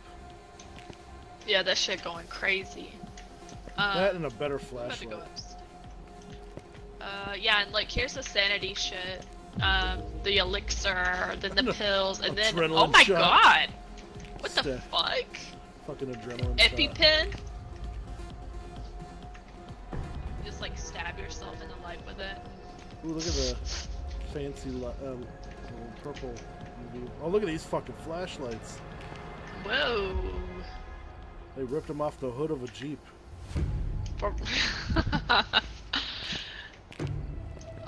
Yeah, that shit going crazy. Um, that and a better I'm about to go flashlight. Uh, yeah, and like here's the sanity shit. Um, the elixir, then the pills, and then oh my shot. god, what the fuck? Fucking adrenaline. shot. EpiPen. Just like stab yourself in the leg with it. Ooh, look at the fancy li- um, purple. UV. Oh, look at these fucking flashlights. Whoa. They ripped them off the hood of a Jeep.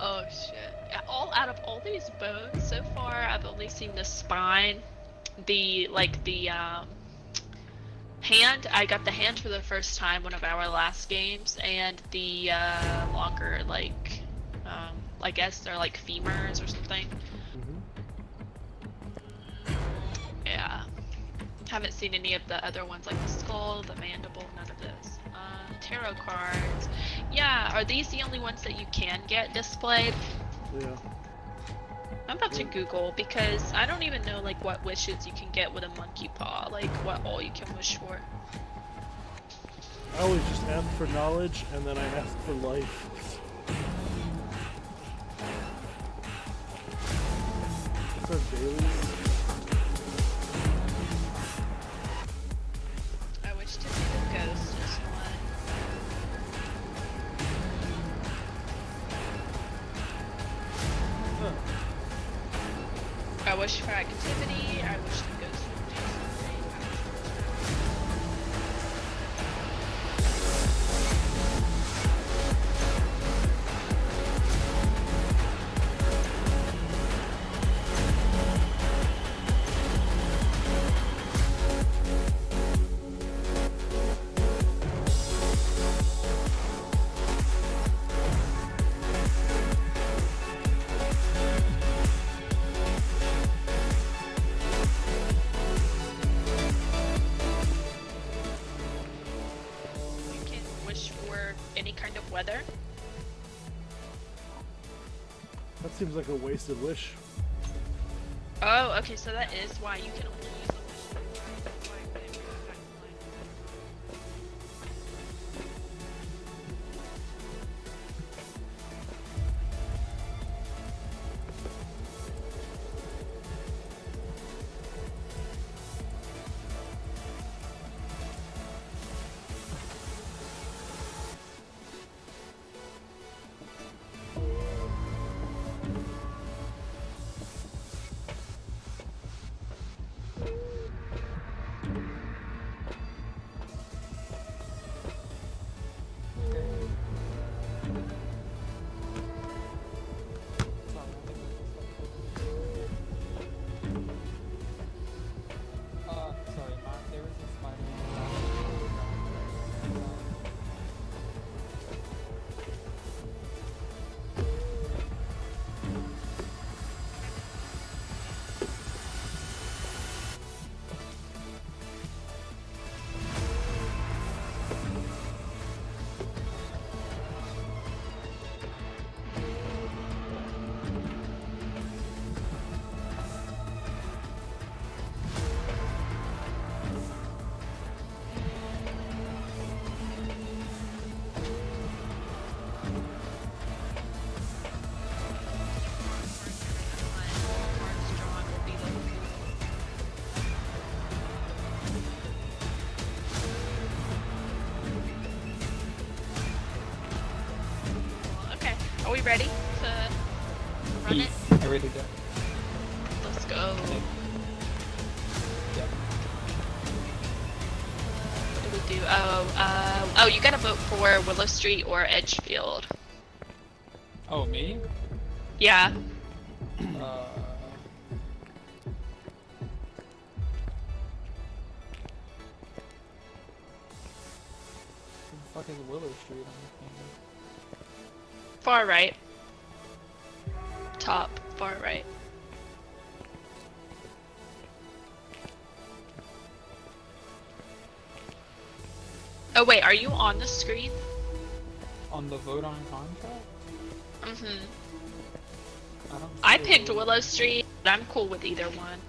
Oh shit. All out of all these bones so far, I've only seen the spine, the like the um hand. I got the hand for the first time one of our last games, and the uh, longer like um, I guess they're like femurs or something. Haven't seen any of the other ones like the skull, the mandible, none of this. Uh, tarot cards. Yeah, are these the only ones that you can get displayed? Yeah. I'm about to Google because I don't even know like what wishes you can get with a monkey paw, like what all you can wish for. I always just ask for knowledge and then I ask for life. These are dailies. I wish for activity. Seems like a wasted wish. Oh, okay, so that is why you can Street or Edgefield. Oh, me? Yeah. Uh, fuck is Willow Street on this thing? Far right. Top, far right. Oh wait, are you on the screen? On the vote on contract? Mm-hmm. I. I picked it. Willow Street, but I'm cool with either one.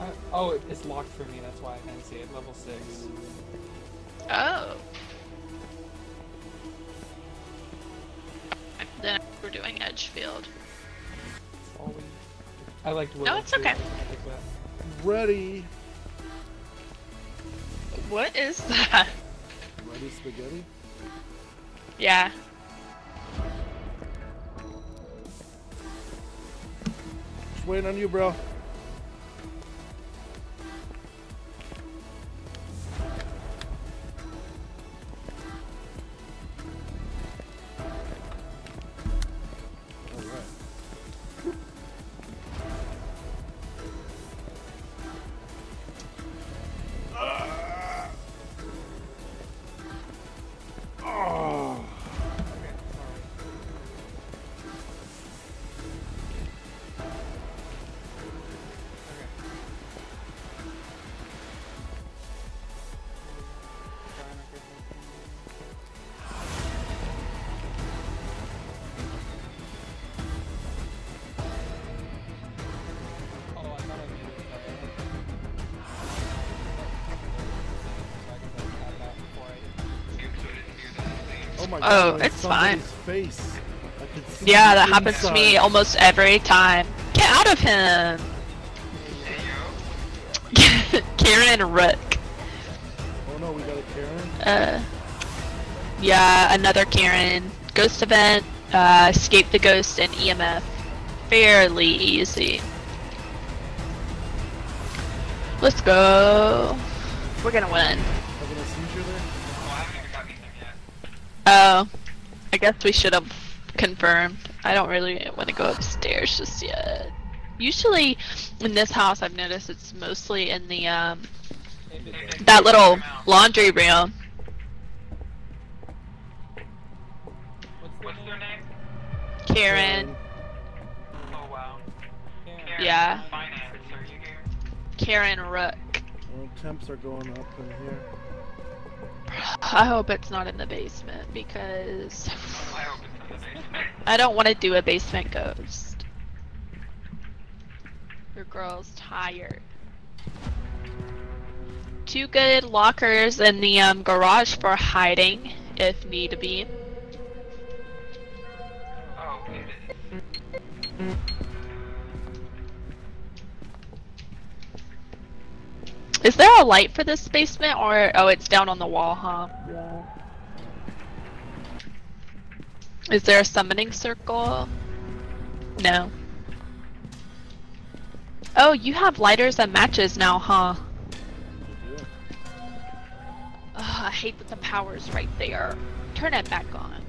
I, oh, it, it's locked for me. That's why I can't see it. Level six. Oh. Then we're doing Edgefield. That's all. I liked Willow. No, it's Street. okay. I picked that. Ready. What is that? Ready spaghetti? Yeah. Just waiting on you, bro. Oh it's fine. Face. I could see Yeah, that happens to me almost every time. Get out of him! Karen Rook. Oh no, we got a Karen. Uh, yeah, another Karen. Ghost event, uh, escape the ghost, and EMF. Fairly easy. Let's go. We're gonna win. Guess we should have confirmed. I don't really want to go upstairs just yet. Usually, in this house, I've noticed it's mostly in the um that little laundry room. What's their name? Karen, Oh wow. Karen, Yeah. Finance, are you here? Karen Rook. Well, temps are going up in here. I hope it's not in the basement because I don't want to do a basement ghost. Your girl's tired. Two good lockers in the um, garage for hiding if need be. Is there a light for this basement or oh it's down on the wall, huh? Yeah. Is there a summoning circle? No. Oh, you have lighters and matches now, huh? Ugh, I hate that the power's right there. Turn it back on.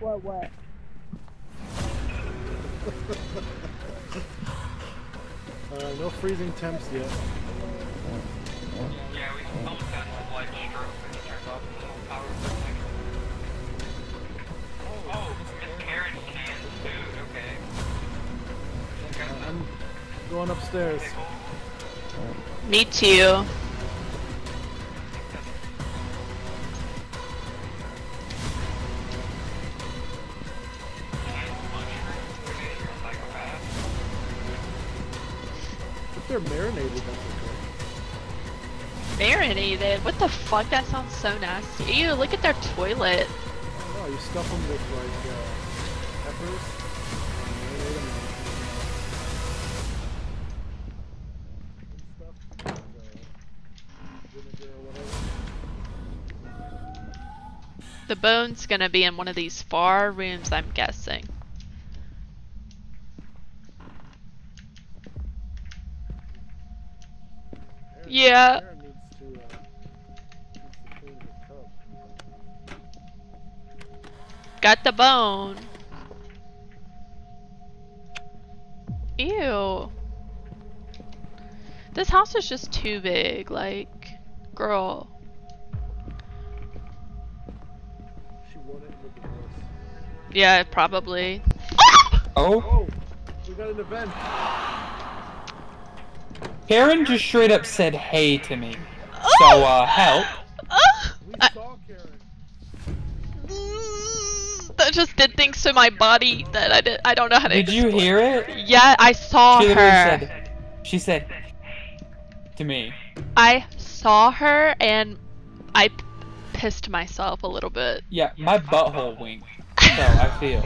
What, what? Uh, no freezing temps yet. Yeah, we almost got some light stroke and he turned off the little power for. Oh, Miss Karen can food, okay. Uh, I'm going upstairs. Me too. they're marinated, that's okay. Marinated? What the fuck? That sounds so nasty. Ew, look at their toilet. You stuff them with, like, uh, peppers. Uh, the bone's gonna be in one of these far rooms, I'm guessing. Yeah. To, uh, needs to clean the tub. Got the bone. Ew. This house is just too big, like, girl. She won it with the voice. Yeah, probably. Oh, Oh, we got an event. Karen just straight up said hey to me. So, uh, help. We I- saw Karen. that just did things to my body that I did. I don't know how to. Did you hear it? Yeah, I saw She literally her. said, she said, to me. I saw her and I pissed myself a little bit. Yeah, my butthole winked. So I feel.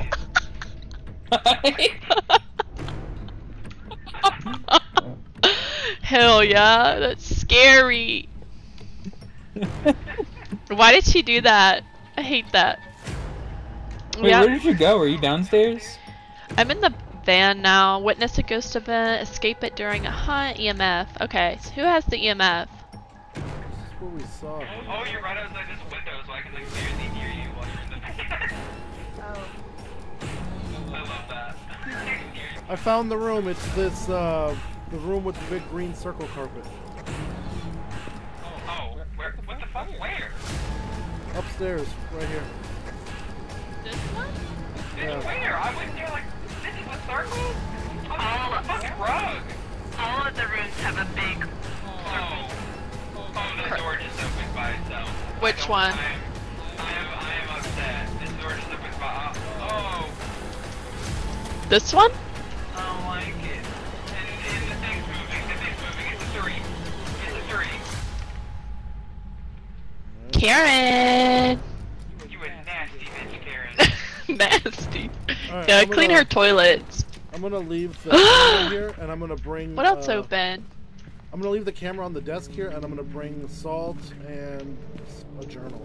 Hell yeah, that's scary. Why did she do that? I hate that. Wait, yeah, where did you go? Are you downstairs? I'm in the van now. Witness a ghost event. Escape it during a hunt. EMF. Okay, so who has the EMF? This is where we saw. Oh, you're right outside this window, so I can like barely hear you while you're in the van. I love that. I can hear you. I found the room. It's this, uh, the room with the big green circle carpet. Oh, oh, where? What the fuck? Where? Upstairs, right here. This one? Yeah. Where? I went there like this is a circle. Oh, All- the fucking rug. All of the rooms have a big Oh, oh, the door just opened by itself. Which I one? I am, I am, I am upset. This door just opened by. Oh, oh. This one? It's a three. Karen! You a nasty bitch, Karen. Nasty. Alright, yeah, I'm clean gonna- her toilets. I'm gonna leave the camera here, and I'm gonna bring. What else uh, open? I'm gonna leave the camera on the desk here, and I'm gonna bring salt and a journal.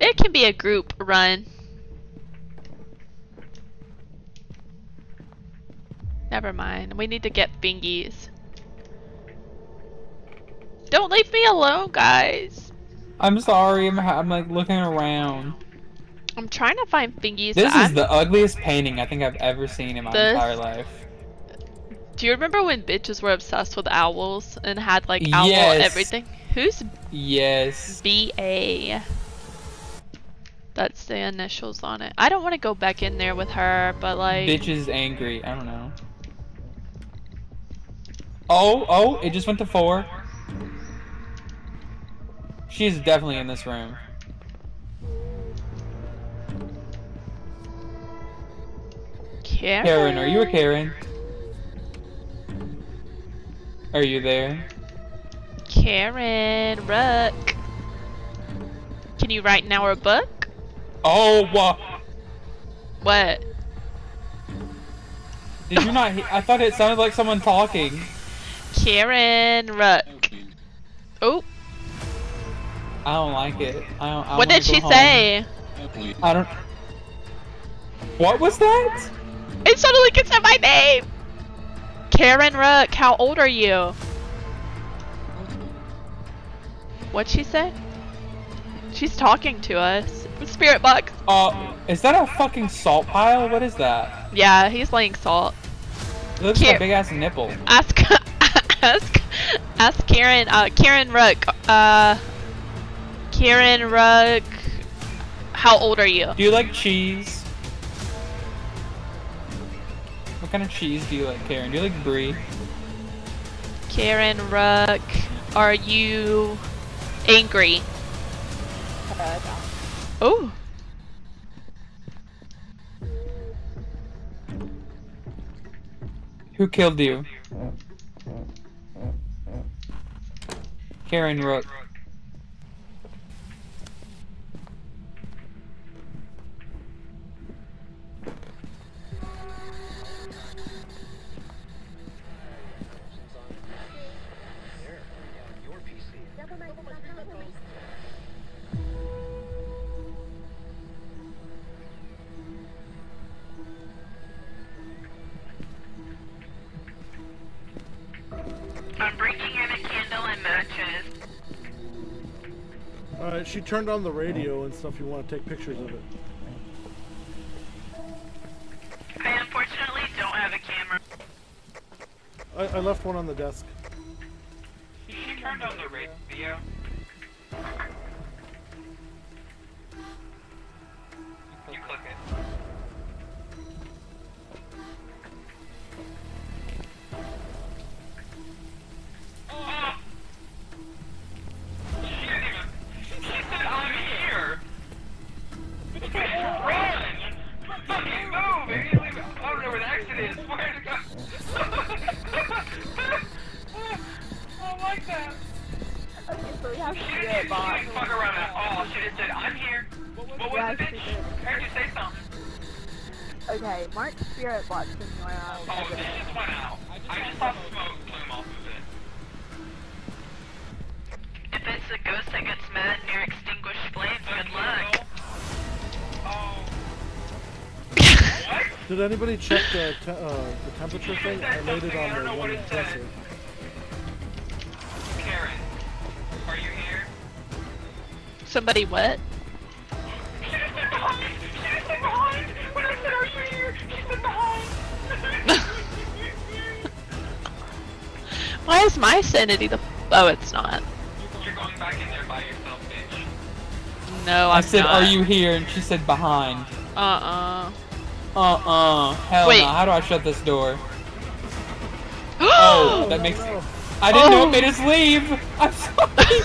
It can be a group run. Never mind. We need to get bingies. Don't leave me alone, guys. I'm sorry. I'm, I'm like looking around. I'm trying to find bingies. This is I'm- the ugliest painting I think I've ever seen in my This- entire life. Do you remember when bitches were obsessed with owls and had like owl Yes. everything? Who's Yes. BA? That's the initials on it. I don't want to go back in there with her, but like. Bitch is angry. I don't know. Oh, oh, it just went to four. She's definitely in this room. Karen. Karen, are you a Karen? Are you there? Karen Rook. Can you write now a book? Oh, wha- What? did you not? I thought it sounded like someone talking. Karen Rook. Oh, I don't like it. I don't. I what did she home. say? I don't. What was that? It suddenly gets at my name. Karen Rook, how old are you? What'd she say? She's talking to us. Spirit box. Uh, is that a fucking salt pile? What is that? Yeah, he's laying salt. It looks like a big ass nipple. Ask, ask, ask Karen. Uh, Karen Rook. Uh, Karen Rook. How old are you? Do you like cheese? What kind of cheese do you like, Karen? Do you like brie? Karen Rook. Are you angry? Oh. Who killed you? Karen Rook. She turned on the radio and stuff. You want to take pictures of it? I unfortunately don't have a camera. I, I left one on the desk. She turned on the radio. Check the te- uh, the temperature thing? I laid it on the one it said. compressor. Karen, are you here? Somebody what? She just said behind. She just said behind. When I said, are you here? She said behind. Why is my sanity the? Oh, it's not. You're going back in there by yourself, bitch. No, I I'm said, not. "Are you here?" And she said, "Behind." Uh-uh. Uh-uh. Hell Wait. no. How do I shut this door? Oh, that makes. No, I didn't know Oh. it made us leave. I'm sorry.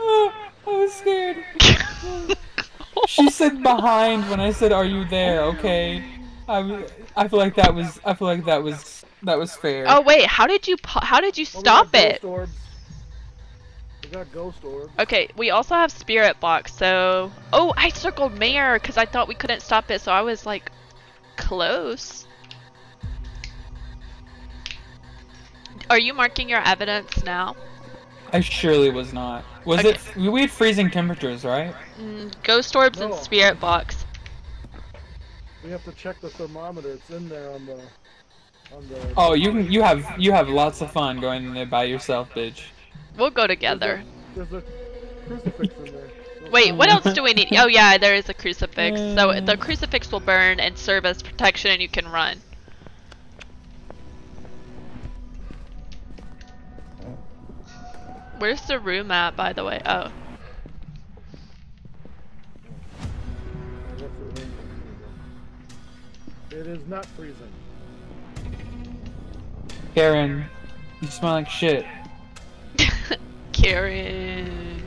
Oh, I was scared. She said behind when I said, "Are you there?" Okay. I, I feel like that was. I feel like that was. That was fair. oh wait, how did you how did you Oh, stop it? Ghost orbs. We got ghost orbs. Okay, we also have spirit box, so oh, I circled Mare because I thought we couldn't stop it, so I was like close. Are you marking your evidence now? I surely was not. Was Okay. it? We we had freezing temperatures, right? Mm, ghost orbs and spirit box. We have to check the thermometer. It's in there on the on the. Oh, you can. You have. You have lots of fun going in there by yourself, bitch. We'll go There's together. a, there's a crucifix in there. Wait, what else do we need? Oh yeah, there is a crucifix. So uh. the crucifix will burn and serve as protection, and you can run. Where's the room at, by the way? Oh, What's it in? It is not freezing. Karen, you smell like shit. Karen.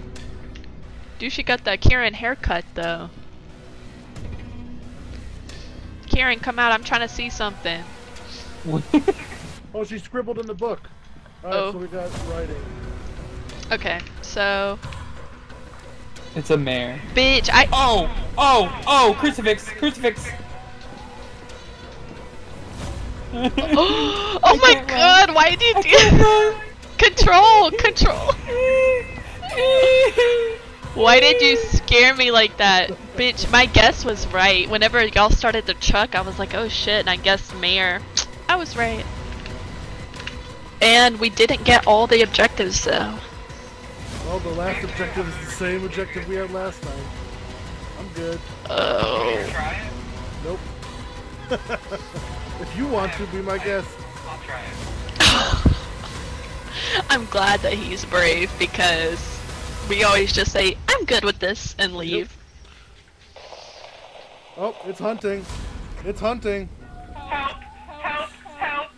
Dude, she got that Karen haircut though. Karen, come out. I'm trying to see something. Oh, she scribbled in the book. Alright, Oh. so we got writing. Okay, so it's a mare. bitch, I Oh, oh, oh, crucifix, crucifix. oh my god, why did you do Control, control. Why did you scare me like that? Bitch, my guess was right. Whenever y'all started the truck, I was like, oh shit, and I guessed Mare. I was right. And we didn't get all the objectives though. Well, the last objective is the same objective we had last time. I'm good. Oh. Try it. Nope. if you want to, be my guest. I'll try it. I'm glad that he's brave because we always just say, I'm good with this and leave. Oh, it's hunting. It's hunting. Help! Help! Help!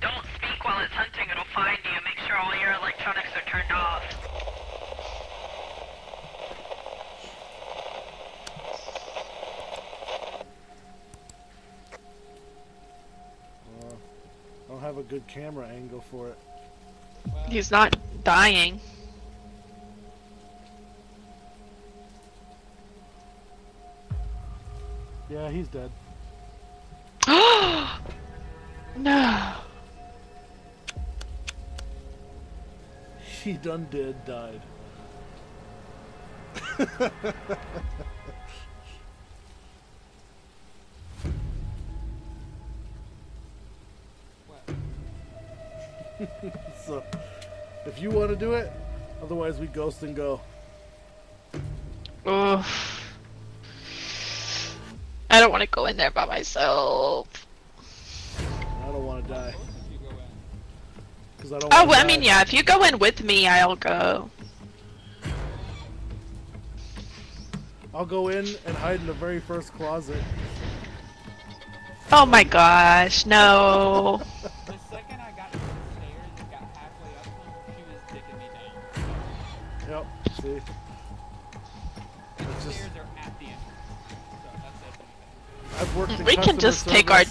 Don't speak while it's hunting, it'll find you. Make sure all your electronics are turned off. I don't have a good camera angle for it. He's not dying. Yeah, he's dead. no. He done dead died. so, if you want to do it, otherwise we ghost and go. Ugh. I don't want to go in there by myself. I don't want to die. You go in. Cause I don't. Oh, well, I mean, yeah, if you go in with me, I'll go. I'll go in and hide in the very first closet. Oh my gosh, no. Just take our-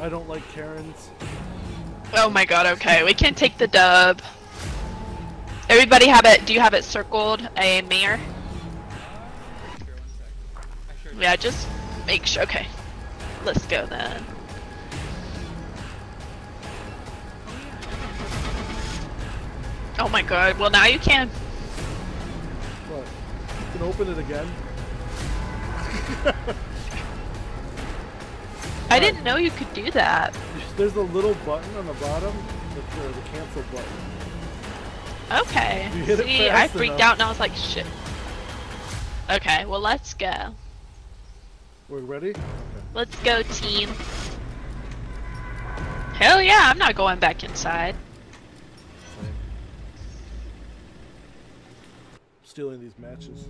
I don't like Karens. Oh my god, okay, we can't take the dub. Everybody have it, do you have it circled, a Mare? Sure, one sec. I sure Yeah, just make sure, okay. Let's go then. Oh my god, well now you can. What? You can open it again. I didn't know you could do that. There's a little button on the bottom. That's the, the cancel button. Okay. You hit it See, I freaked enough. out and I was like, shit. Okay, well let's go. We're ready? Let's go, team. Hell yeah, I'm not going back inside. Stealing these matches.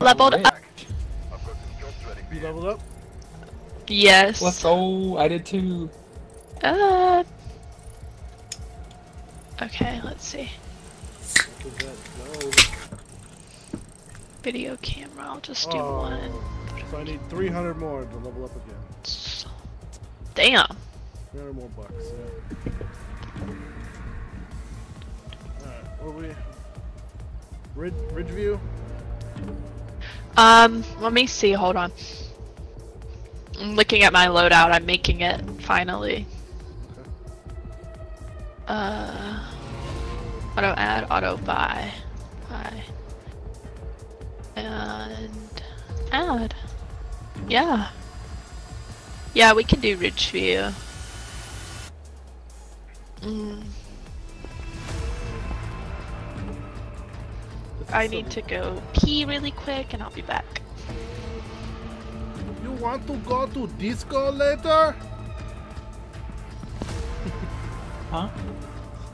Leveled up. You leveled up? Yes. Let's go. I did too. Uh. Okay, let's see. What is that? No. Video camera, I'll just do Oh, one. So I need 300 more to level up again. Damn. 300 more bucks, yeah. Alright, where we? Ridge, Ridgeview? Um, let me see, hold on. I'm looking at my loadout, I'm making it, finally. Uh, auto add, auto buy, buy, and add. Yeah. Yeah, we can do Ridgeview. Mm, I need to go pee really quick and I'll be back. You want to go to disco later? Huh?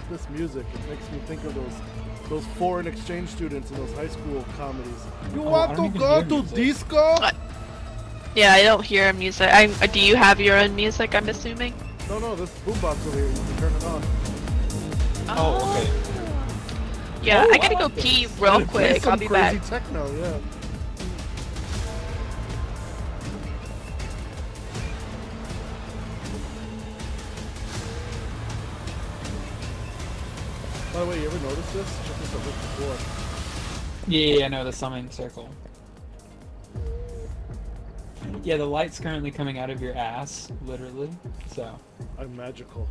This music, it makes me think of those those foreign exchange students in those high school comedies. You Oh, want to go to music. disco? What? Yeah, I don't hear music. I uh, do you have your own music? I'm assuming. No, no, this boombox over here. You can turn it on. Oh, okay. Oh. Yeah, Oh, I I gotta go like this. pee And real it plays quick. some I'll be crazy back. techno, yeah. By the way, you ever notice this? Check this out with the floor. Yeah, I know the summoning circle. Yeah, the light's currently coming out of your ass, literally. So, I'm magical.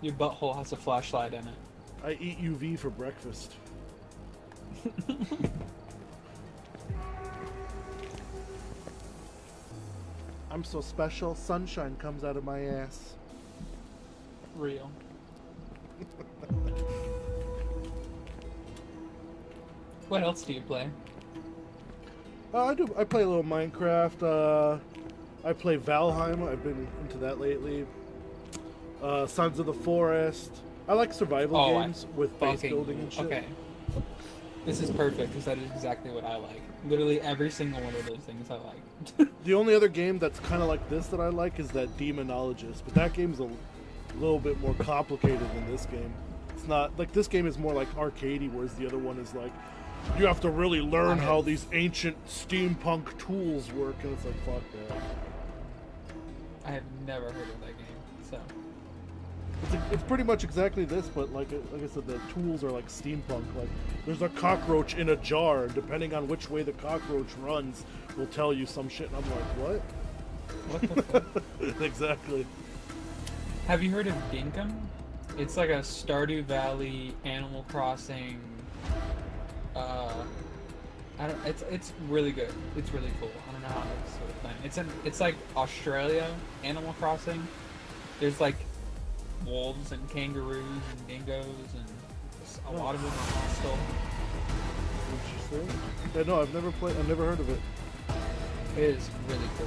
Your butthole has a flashlight in it. I eat UV for breakfast. I'm so special, sunshine comes out of my ass. Real. what else do you play? Uh, I do. I play a little Minecraft. Uh, I play Valheim. I've been into that lately. Uh, Sons of the Forest. I like survival Oh, I games with base building and shit. Okay. This is perfect because that is exactly what I like. Literally every single one of those things I like. The only other game that's kind of like this that I like is that Demonologist, but that game's a little bit more complicated than this game. It's not like this game is more like arcadey, whereas the other one is like you have to really learn I how these ancient steampunk tools work, and it's like fuck that. I have never heard of that game, so It's, a, it's pretty much exactly this, but like like I said, the tools are like steampunk. Like there's a cockroach in a jar. Depending on which way the cockroach runs, will tell you some shit. And I'm like, What what? exactly. Have you heard of Dinkum? It's like a Stardew Valley Animal Crossing. Uh, I don't. It's it's really good. It's really cool. I don't know how to sort of thing. It's in. It's like Australia Animal Crossing. There's like wolves and kangaroos and dingoes and a lot of them are hostile. Interesting. Yeah, no, I've never played. I've never heard of it. It is really cool.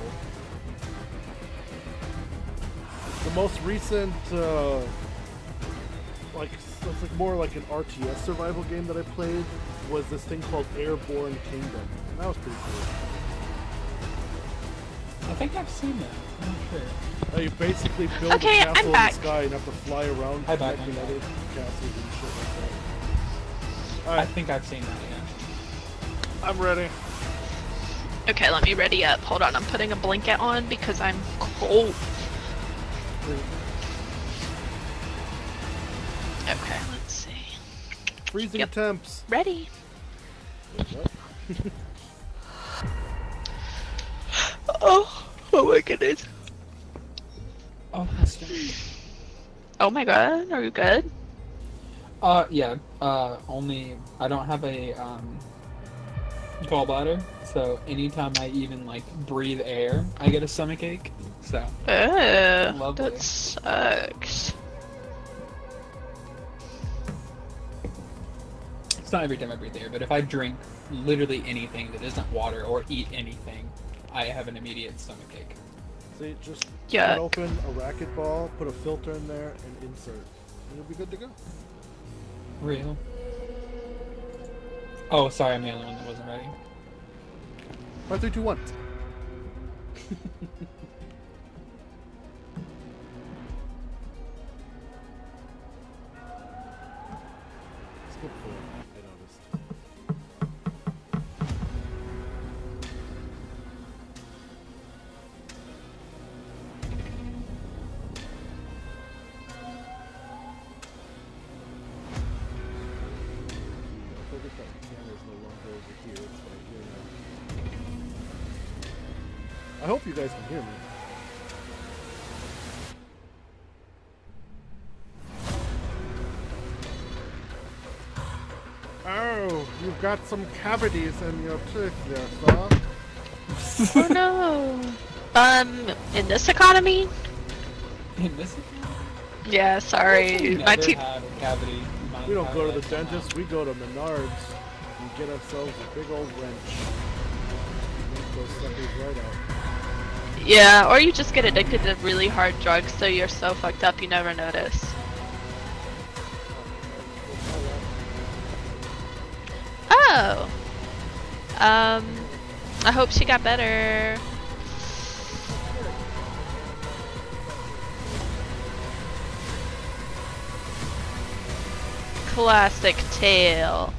The most recent, uh, like it's like more like an RTS survival game that I played was this thing called Airborne Kingdom. And that was pretty cool. I think I've seen that. I'm not sure. You basically build Okay, a I'm castle in back. the sky and have to fly around Hi, back, connecting I'm other castles and shit like that. I think I've seen that. Yeah. I'm ready. Okay, let me ready up. Hold on, I'm putting a blanket on because I'm cold. Okay, let's see. Freezing Yep. temps. Ready. Oh, oh my goodness. Oh, that's. Oh my god, are you good? Uh, yeah. Uh, only I don't have a um gallbladder, so anytime I even like breathe air, I get a stomach ache. So Lovely. that sucks. it's not every time I breathe air, but if I drink literally anything that isn't water or eat anything, I have an immediate stomach ache. See, just Yuck. cut open a racquetball, put a filter in there, and insert. And you'll be good to go. Real. Oh, sorry, I'm the only one that wasn't ready. Five, three, two, one. Skip four. I noticed. Guys can hear me. Oh, you've got some cavities in your tooth there, sir. oh no. Um, in this economy? In this Yeah, sorry. We My teeth. had a cavity. in my We don't go to the dentist, we go to Menards and get ourselves a big old wrench. Yank those suckers right out. Yeah, or you just get addicted to really hard drugs, so you're so fucked up you never notice. Oh. Um, I hope she got better. Classic tale.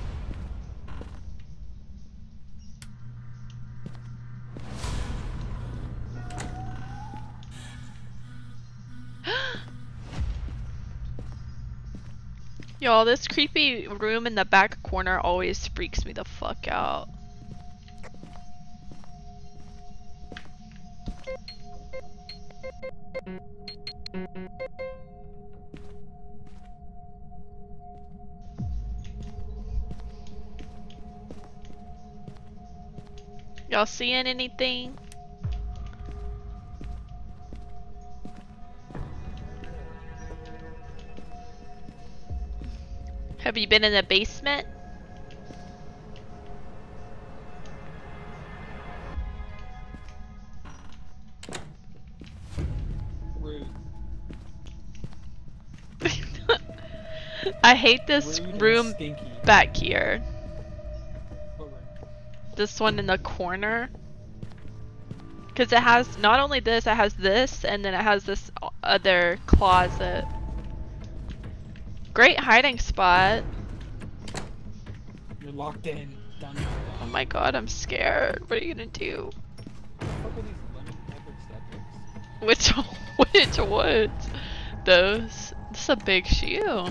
Y'all, this creepy room in the back corner always freaks me the fuck out. Y'all seeing anything? Have you been in the basement? I hate this room Stinky. back here. This one in the corner. Because it has not only this, it has this, and then it has this other closet. Great hiding spot. You're locked in. Done. Oh my god, I'm scared. What are you gonna do? Fuck with these lemon pepper steppers. Which which ones? Those That's a big shoe.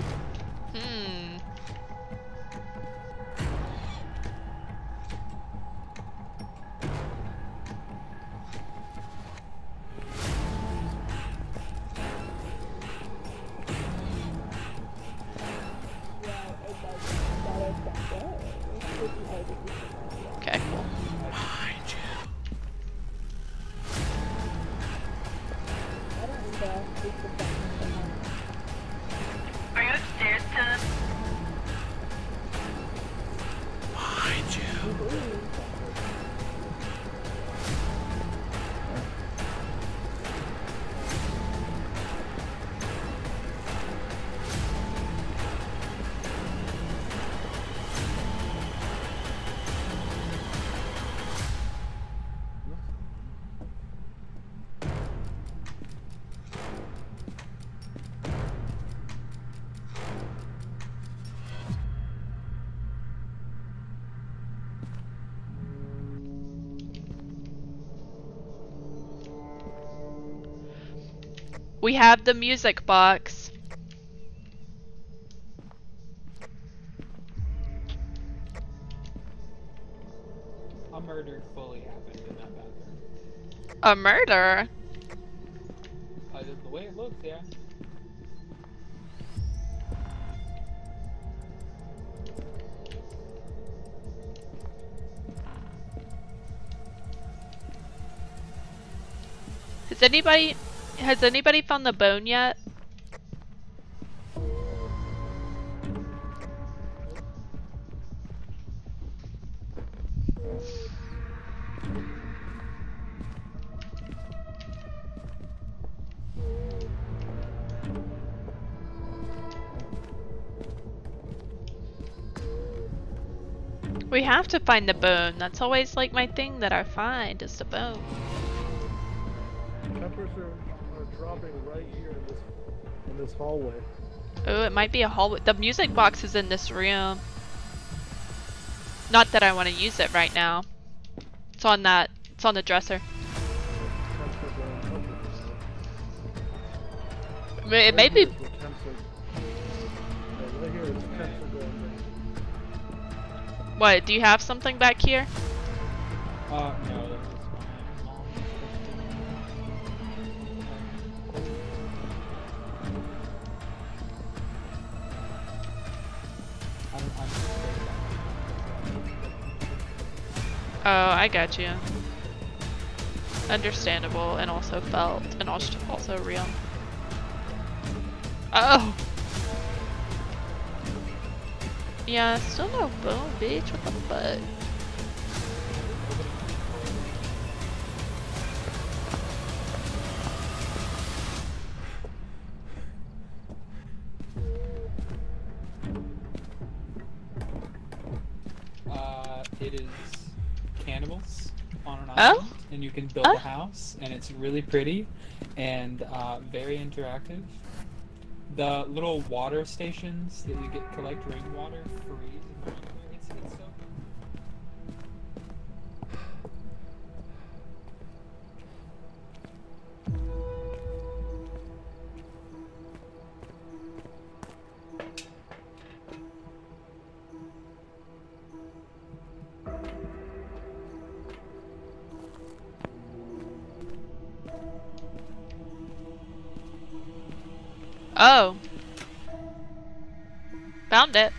We have the music box. A murder fully happened in that bathroom. A murder? Uh, the- the way it looks, yeah. Has anybody has anybody found the bone yet? We have to find the bone. That's always like my thing that I find is the bone. Peppers are, are dropping right here in this in this hallway. Oh, it might be a hallway. The music box is in this room. Not that I want to use it right now. It's on that. It's on the dresser. Temps are going up in this It may- It Right may here be. is where temps are- yeah, right here is temps are going down. What? Do you have something back here? Uh, I got you. Understandable and also felt and also real. Oh. Yeah, still no bone, bitch. What the fuck? Can build Oh. a house, and it's really pretty and uh, very interactive. The little water stations that you get collect rainwater free. Oh. Found it.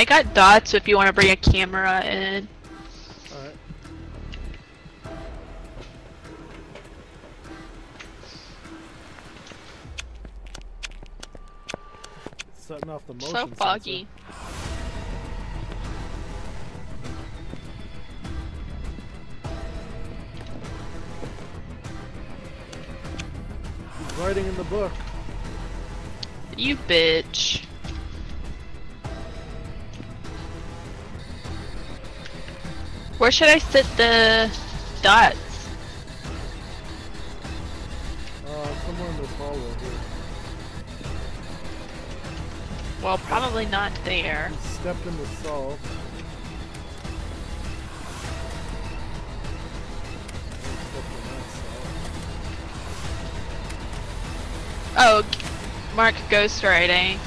I got dots if you want to bring a camera in. Setting off the motion So foggy. Sensor. writing in the book. You bitch. Where should I sit the dots? Uh, somewhere in this hallway here. Well, probably not there. He stepped in the salt. Stepped in that salt. Oh, Mark ghost writing.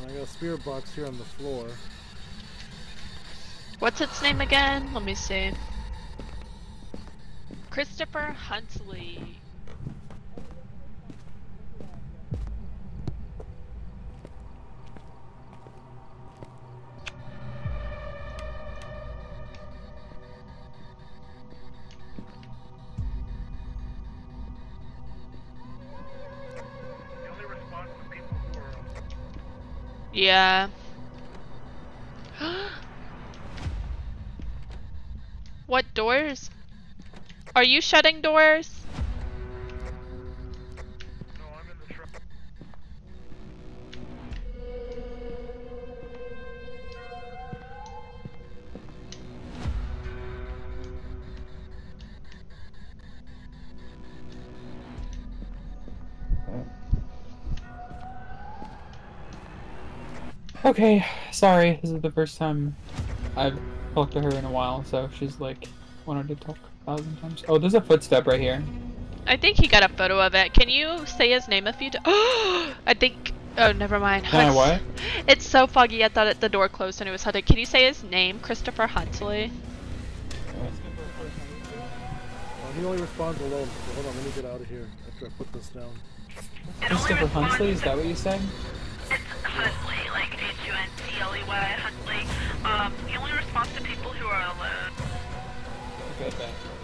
And I got a spirit box here on the floor. What's its name again? Let me see. Christopher Huntley. Yeah. Doors? Are you shutting doors? No, I'm in the truck. Okay, sorry. This is the first time I've talked to her in a while, so she's like wanted to talk a thousand times. Oh, there's a footstep right here. I think he got a photo of it. Can you say his name a few times? I think. Oh, never mind. Can I what? It's so foggy. I thought it, the door closed and it was hunted. Can you say his name, Christopher Huntley? Uh, he only responds alone. So hold on, let me get out of here after I put this down. Christopher responds- Huntley, is that what you said? It's Huntley, like H-U-N-T-L-E-Y, Huntley. Um, he only responds Okay.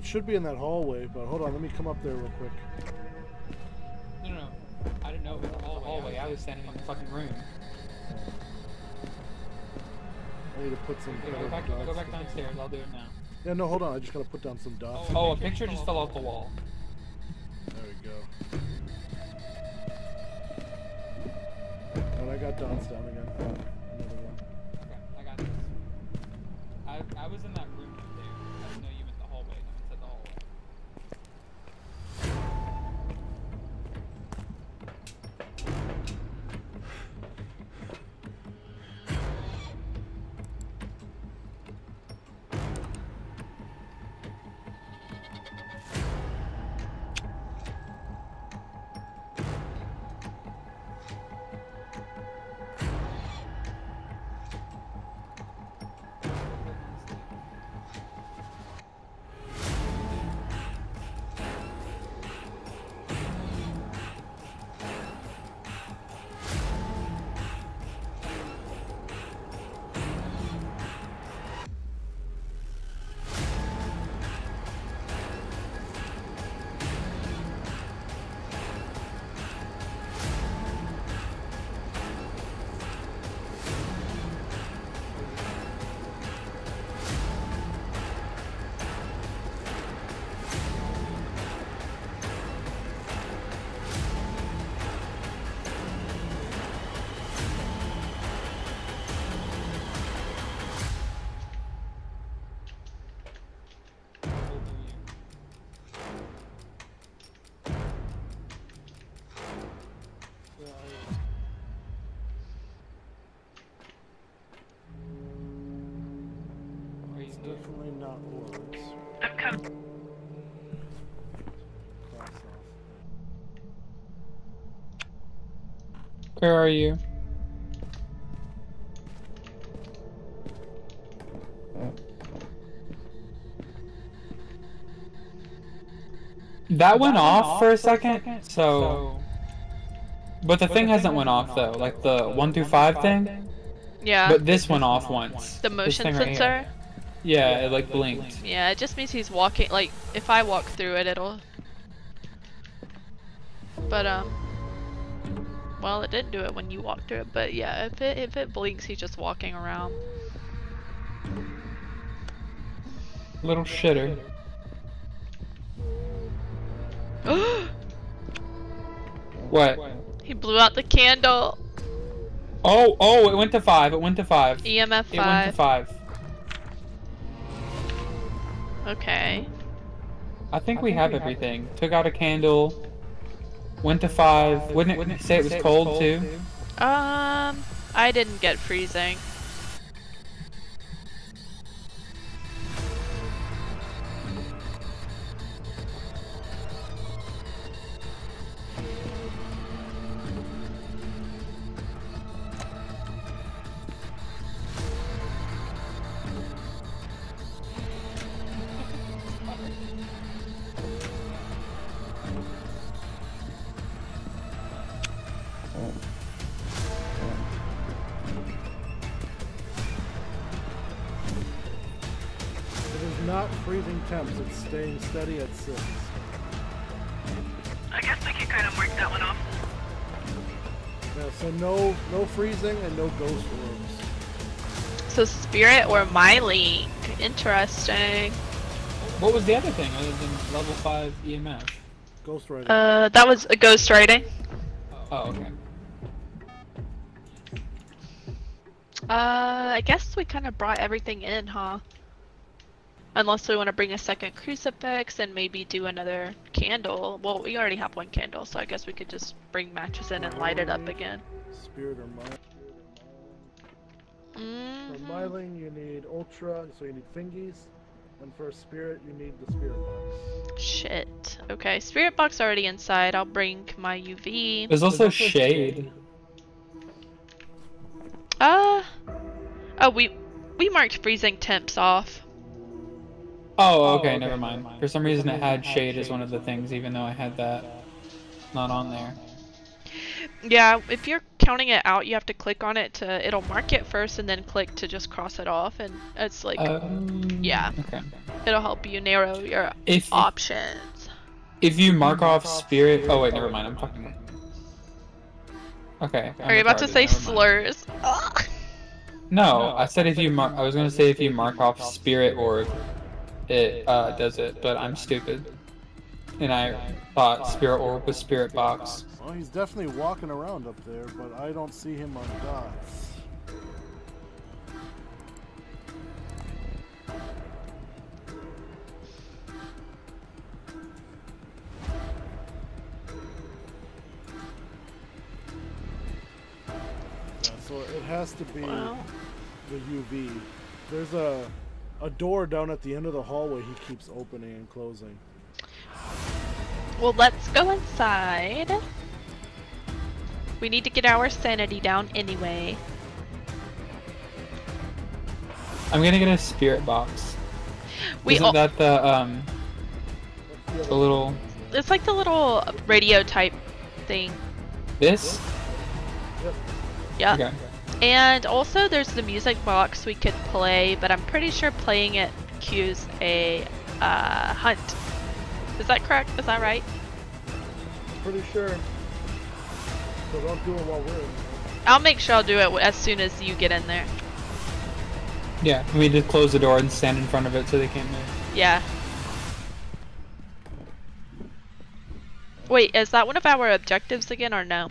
It should be in that hallway, but hold on, let me come up there real quick. No, no, no. I didn't know it was the hallway. I was standing in the fucking room. I need to put some Okay, go back, go back downstairs. I'll do it now. Yeah, no, hold on. I just gotta put down some dots. Oh, oh a picture just fell off the wall. There we go. And I got dots down again. Where are you? That went off for a second, so. But the thing hasn't went off though, like the one through five thing. Yeah. But this went off once. the motion thing right here. sensor. Yeah, it like blinked. Yeah, it just means he's walking. Like, if I walk through it, it'll. But um. Well, it didn't do it when you walked through it, but yeah, if it if it blinks, he's just walking around. Little shitter. What? he blew out the candle. Oh, oh, it went to five. It went to five. EMF five. It went to five. five. Okay. I think we have everything. Took out a candle. Went to five. Wouldn't it say it was cold too? Um, I didn't get freezing. Staying steady at 6. I guess we can kind of mark that one off. Yeah, so no no freezing and no ghost rooms. So Spirit or Myling. Interesting. What was the other thing other than level five E EMF? Ghost writing. Uh, that was a ghost writing. Oh, okay. Uh, I guess we kind of brought everything in, huh? Unless we want to bring a second crucifix and maybe do another candle. Well, we already have one candle, so I guess we could just bring matches in and light it up again. Spirit or Myling. For Mm. Myling, you need Ultra, so you need Fingies. And for Spirit, you need the Spirit Box. Shit. Okay, spirit box already inside. I'll bring my UV. There's also shade. Uh. Oh, we we marked freezing temps off. Oh, okay, never mind. For some reason, it had shade as one of the things, even though I had that not on there. Yeah, if you're counting it out, you have to click on it to. It'll mark it first, and then click to just cross it off, and it's like Um, yeah. Okay. it'll help you narrow your If options. if you mark off spirit, oh wait, never mind. I'm talking. Okay. I'm Are you about to say slurs? Ugh. No, I said if you mark. I was gonna say if you mark off spirit orb, it uh, does it, but I'm stupid, and I thought spirit orb was spirit box. Well, he's definitely walking around up there, but I don't see him on dots. Yeah, so it has to be Wow. the UV. There's a a door down at the end of the hallway he keeps opening and closing. Well, let's go inside. We need to get our sanity down anyway. I'm gonna get a spirit box. We Isn't that the um the the little it's like the little radio type thing. this? Yep. Yeah. Okay. And also there's the music box we could play, but I'm pretty sure playing it cues a uh, hunt. Is that correct? Is that right? Pretty sure. So don't do it while we're in there. I'll make sure I'll do it as soon as you get in there. Yeah. We just close the door and stand in front of it so they can't move. Yeah. Wait, is that one of our objectives again or no?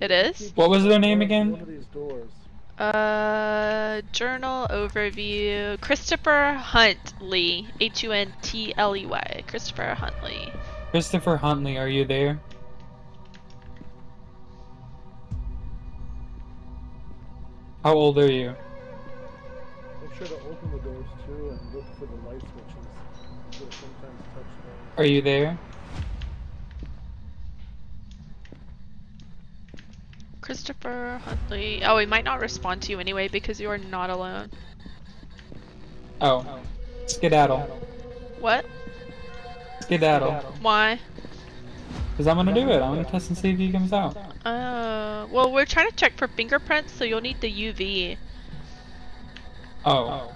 It is? What was their name again? of these doors. Uh, journal overview. Christopher Huntley. H U N T L E Y. Christopher Huntley. Christopher Huntley, are you there? How old are you? Make sure to open the doors too and look for the light switches. Sometimes touch those. Are you there? Christopher Huntley. Oh, he might not respond to you anyway because you are not alone. Oh. Skedaddle. What? Skedaddle. Why? Because I'm gonna do it. I'm gonna test and see if he comes out. Uh, well, we're trying to check for fingerprints, so you'll need the UV. Oh.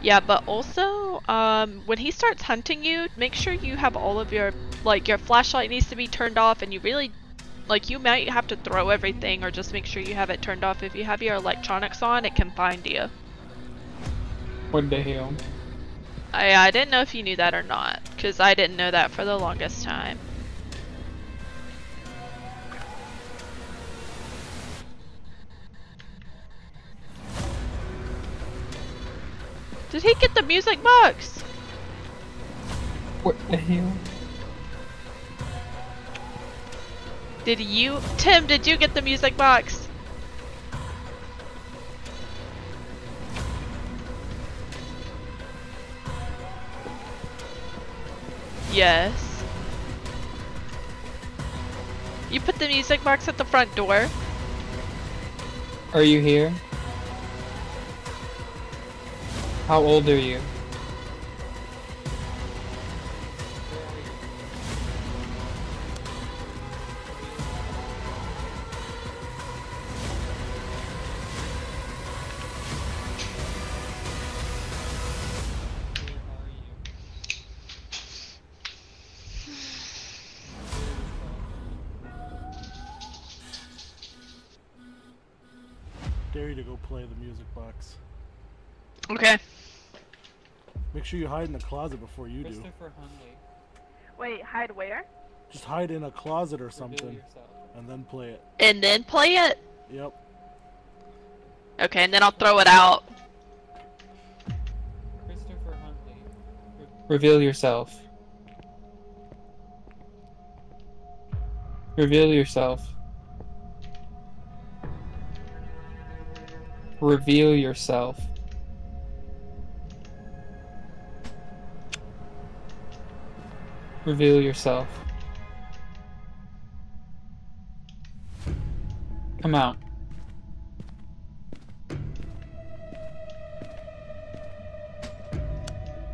Yeah, but also, um, when he starts hunting you, make sure you have all of your, like, your flashlight needs to be turned off, and you really, like, you might have to throw everything, or just make sure you have it turned off. If you have your electronics on, it can find you. What the hell? I, I didn't know if you knew that or not, because I didn't know that for the longest time. Did he get the music box? What the hell? Did you, Tim? Did you get the music box? Yes. You put the music box at the front door. Are you here? How old are you? Dare you to go play the music box. Okay. Make sure you hide in the closet before you do. Christopher Wait, hide where? Just hide in a closet or something, and then play it. And then play it. Yep. Okay, and then I'll throw it out. Christopher Huntley. Re- Reveal yourself. Reveal yourself. Reveal yourself. Reveal yourself. Come out.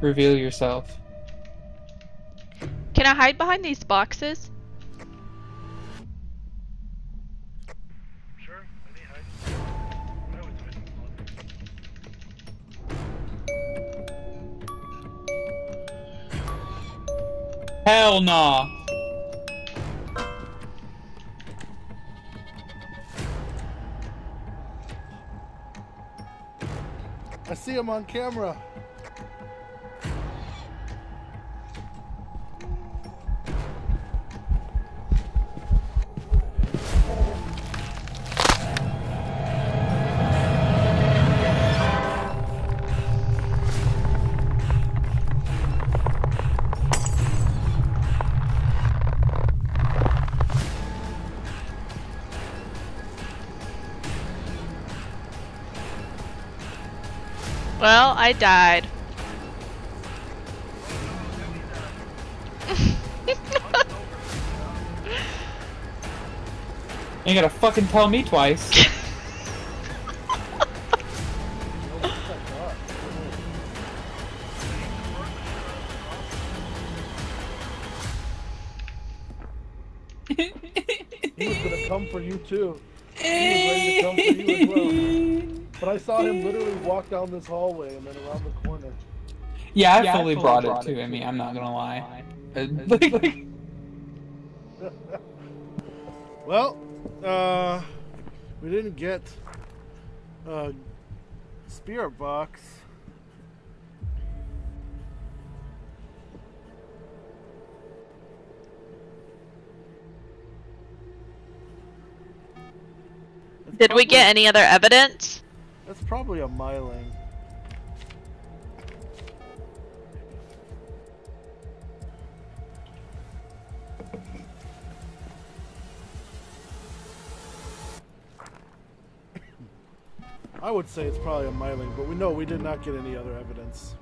Reveal yourself. Can I hide behind these boxes? Hell nah. I see him on camera. I died. You gotta fucking tell me twice. He was gonna come for you too. He was ready to come for you as well. But I saw him literally walk down this hallway and then around the corner. Yeah, I fully brought it to him. I'm not gonna lie. Uh, like- Well, uh, we didn't get a spirit box. Did we get any other evidence? That's probably a myling. I would say it's probably a myling, but we know we did not get any other evidence.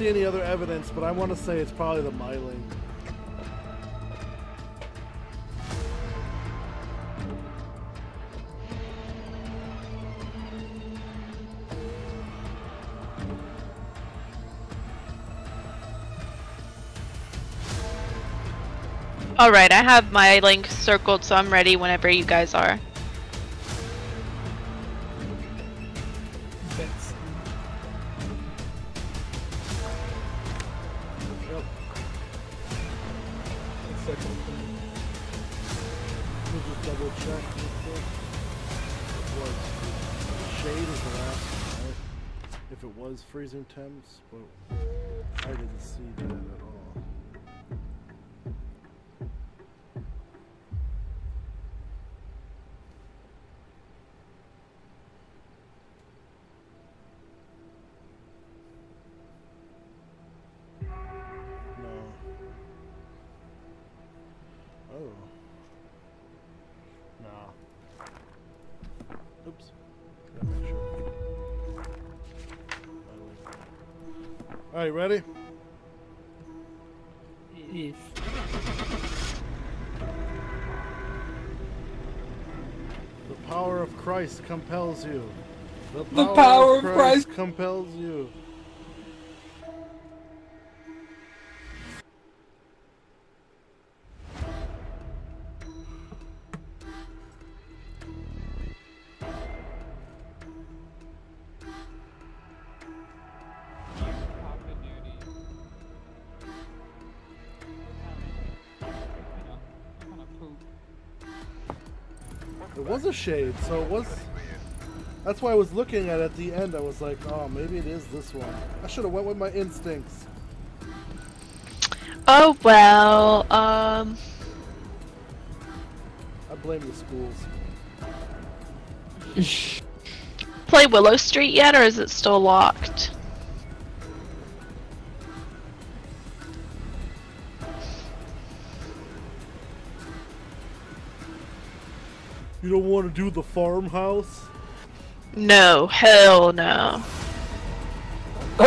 See any other evidence, but I want to say it's probably the myling. Alright, I have Myling circled so I'm ready whenever you guys are. Was Alright, ready? If The power of Christ compels you. The The power of Christ- compels you. It was a shade, so it was. That's why I was looking at it at the end. I was like, oh, maybe it is this one. I should have went with my instincts. Oh well, um I blame the schools. play Willow Street yet or is it still locked? You don't want to do the farmhouse? No, hell no.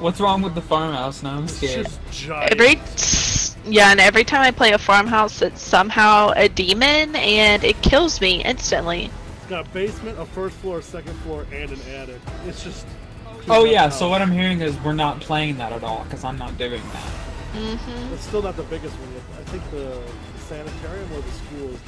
What's wrong with the farmhouse? Now I'm It's scared. just giant. Every yeah, and every time I play a farmhouse, it's somehow a demon, and it kills me instantly. It's got a basement, a first floor, a second floor, and an attic. It's just. Oh yeah, so what I'm hearing is we're not playing that at all because I'm not doing that. Mm-hmm. It's still not the biggest one yet. I think the, the sanitarium or the school is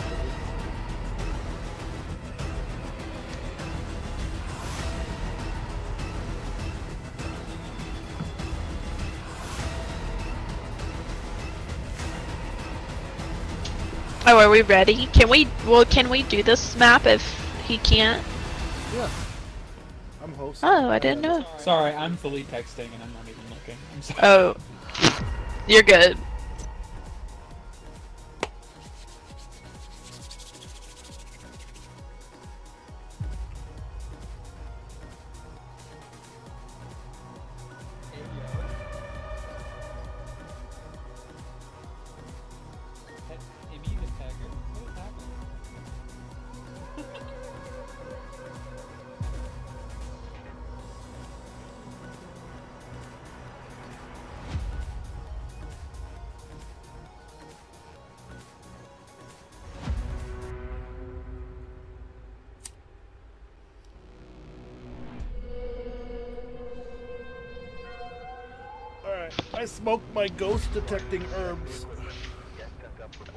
the. Are we ready? Can we? Well, can we do this map if he can't? Yeah. I'm hosting. Oh, I didn't know. Sorry, I'm fully texting and I'm not even looking. I'm sorry. Oh, you're good. I smoked my ghost detecting herbs.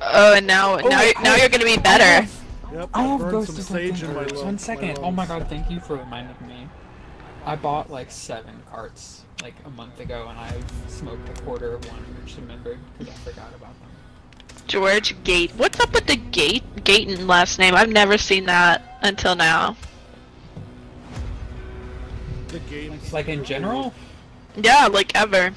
Oh, and now, oh, now, my now you're gonna be oh, better. Oh, yep, I have ghost some sage in my detecting lungs. One second. Oh my god, thank you for reminding me. I bought like seven carts like a month ago and I smoked a quarter of one and just remembered because I forgot about them. George Gate. What's up with the Gate Gayton last name? I've never seen that until now. The game's Like in general? Yeah, like ever.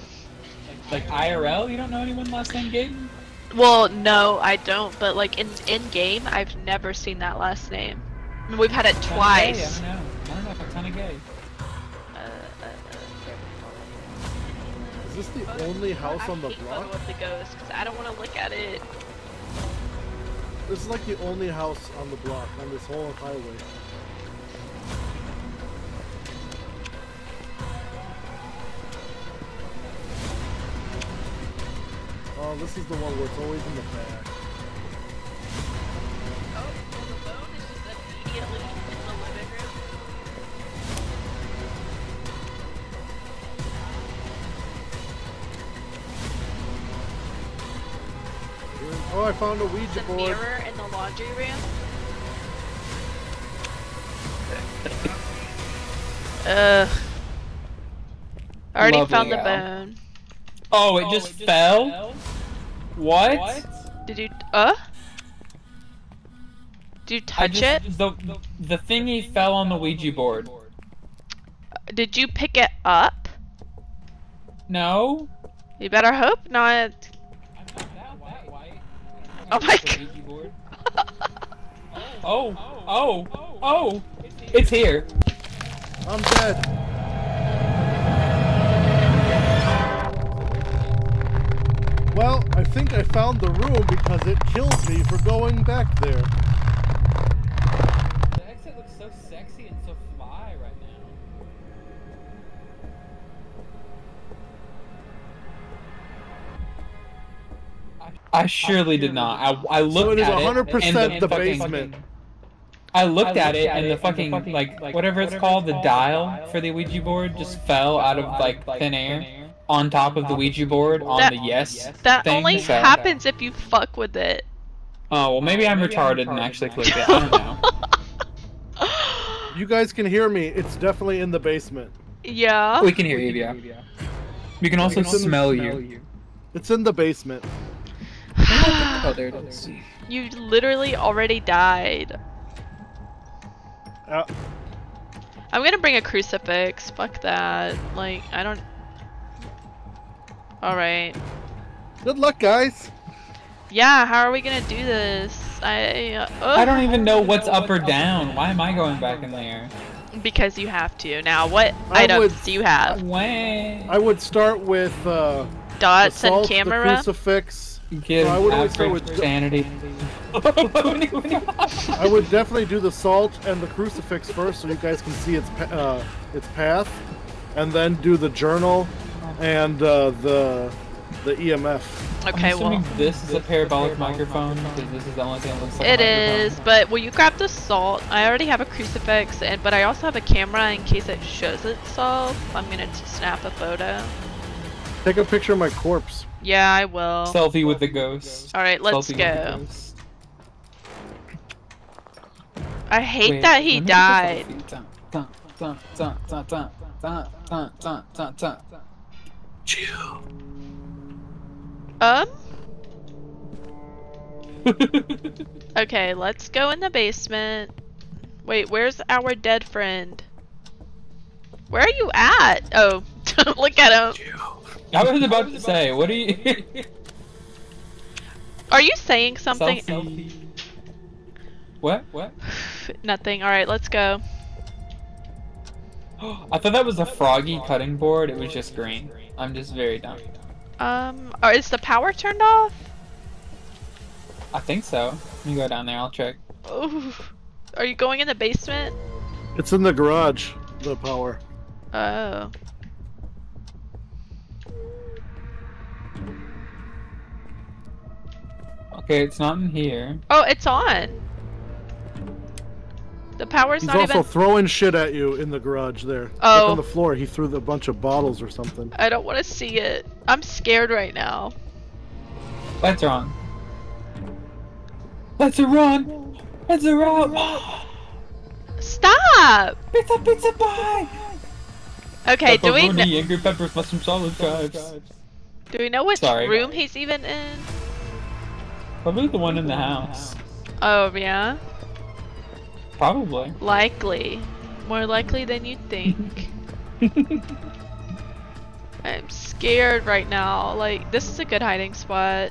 Like IRL, you don't know anyone last name Gayton? Well, no, I don't. But like in in game, I've never seen that last name. And We've had it Kinda twice. Gay, I know. I don't know if I'm kinda gay. Uh, uh, Is this the only uh, house I on the block? Photo of the ghost because I don't want to look at it. This is like the only house on the block on this whole highway. No, this is the one where it's always in the back. Oh, well, the bone is just immediately in the living room. Oh, I found a Ouija The board. mirror in the laundry room. Ugh. Already Lovely, found the Al. bone. Oh, it just fell? What? Did you? Uh? Did you touch just- it? The, the, the thingy fell on the Ouija board. Did you pick it up? No? You better hope not. Oh my god. Oh, oh, oh, it's here. I'm dead. Well, I think I found the room because it kills me for going back there. The exit looks so sexy and so fly right now. I surely did not. I, I looked So it is at it. 100% and the fucking- basement. I looked at it and the fucking like whatever it's called, the dial for the Ouija board just fell out of like thin air on top of the Ouija board on That- the yes That thing. only so- happens if you fuck with it. Oh well, maybe I'm retarded and actually clicked it. I don't know. You guys can hear me. It's definitely in the basement. Yeah. We can hear you, yeah. We can also smell you. It's in the basement. Oh, there it is. You literally already died. Uh, I'm gonna bring a crucifix. Fuck that. Like, I don't. Alright. good luck, guys. Yeah, how are we gonna do this? I. Uh, I don't even know what's up or down. Why am I going back in there? Because you have to. Now, what I items would- do you have? When? I would start with uh, the Dots salt, and the crucifix. Give No, I would always start with- sanity. I would definitely do the salt and the crucifix first, so you guys can see its uh, its path, and then do the journal and uh, the the EMF. Okay, I'm well. assuming this is a parabolic microphone because this is the only thing that looks like It a is, but will you grab the salt? I already have a crucifix, and but I also have a camera in case it shows itself. I'm gonna snap a photo. Take a picture of my corpse. Yeah, I will. Selfie with the ghost. All right, let's Selfie with the go. ghost. I hate Wait, that he let me take a died. Chill. Um. Okay, let's go in the basement. Wait, where's our dead friend? Where are you at? Oh, don't look at him. I was about to say, what are you? Are you saying something? Selfie. What? What? Nothing. All right, let's go. I thought that was a froggy cutting board. It was just green. I'm just very dumb. Um, or is the power turned off? I think so. Let me go down there. I'll check. Ooh. Are you going in the basement? It's in the garage. The power. Oh. Okay, it's not in here. Oh, it's on. The power's He's not also even. throwing shit at you in the garage there. Look Oh. on the floor. He threw a bunch of bottles or something. I don't want to see it. I'm scared right now. Lights are on. Let's run. Let's run. Stop! Pizza, pizza pie. Okay, do we Pepperoni, kn- angry peppers, mushroom salad chives. do we know which Sorry. room he's even in? Probably the one in the house. Oh yeah, Probably. likely. More likely than you think. I'm scared right now. Like this is a good hiding spot,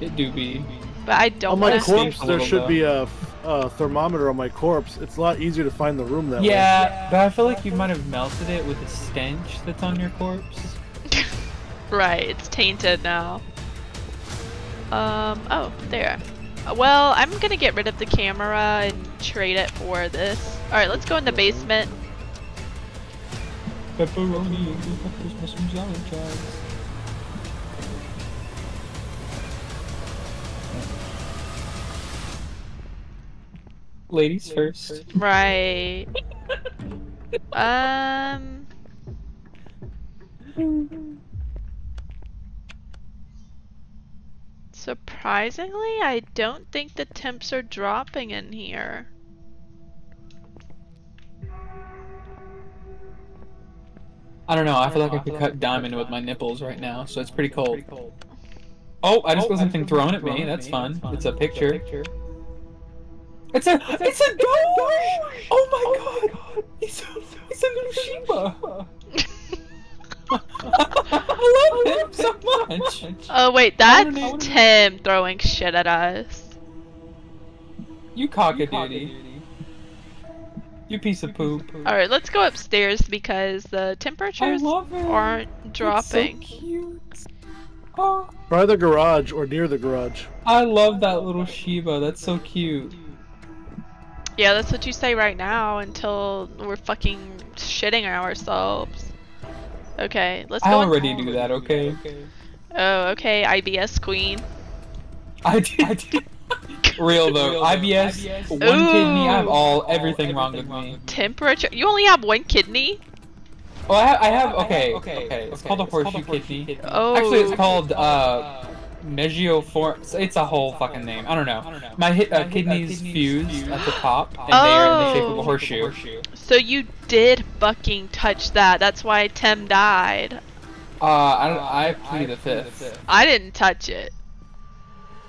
It do be. but I don't on my corpse, there should though. be a, a thermometer on my corpse. It's a lot easier to find the room that way. Yeah, but I feel like you might have melted it with the stench that's on your corpse. Right, it's tainted now. Um, oh, there. Well, I'm gonna get rid of the camera and trade it for this. Alright, let's go in the basement. Pepperoni, chives. Ladies first. Right. um. Surprisingly, I don't think the temps are dropping in here. I don't know. I feel like I could cut diamond with my nipples right now, so it's pretty cold. Oh, I just got something thrown at me. That's fun. It's a picture. It's a it's a doge! Oh my god! It's a it's a new Shiba. I love him so much. Oh wait, that's Tim throwing shit at us. You cock-a-doodie. You piece of poop. Alright, let's go upstairs because the temperatures aren't It's so dropping. cute. Ah. Oh, Try the garage or near the garage. I love that little Shiba. That's so cute. Yeah, that's what you say right now until we're fucking shitting ourselves. Okay, let's I go. in- already do that. Okay. Oh, okay, IBS queen. I did. I did. Real though, IBS, one kidney. I have all everything wrong with me. Temperature. You only have one kidney. Oh, I have. I have okay. Okay. It's called a horseshoe kidney. Oh. Actually, it's called uh, Megioform. It's a whole fucking name. I don't know. i don't hit, uh, kidneys fuse at the top, and they are in the shape of a Oh. horseshoe. So you did fucking touch that. That's why Tim died. Uh, I don't. I plead the fifth. I didn't touch it.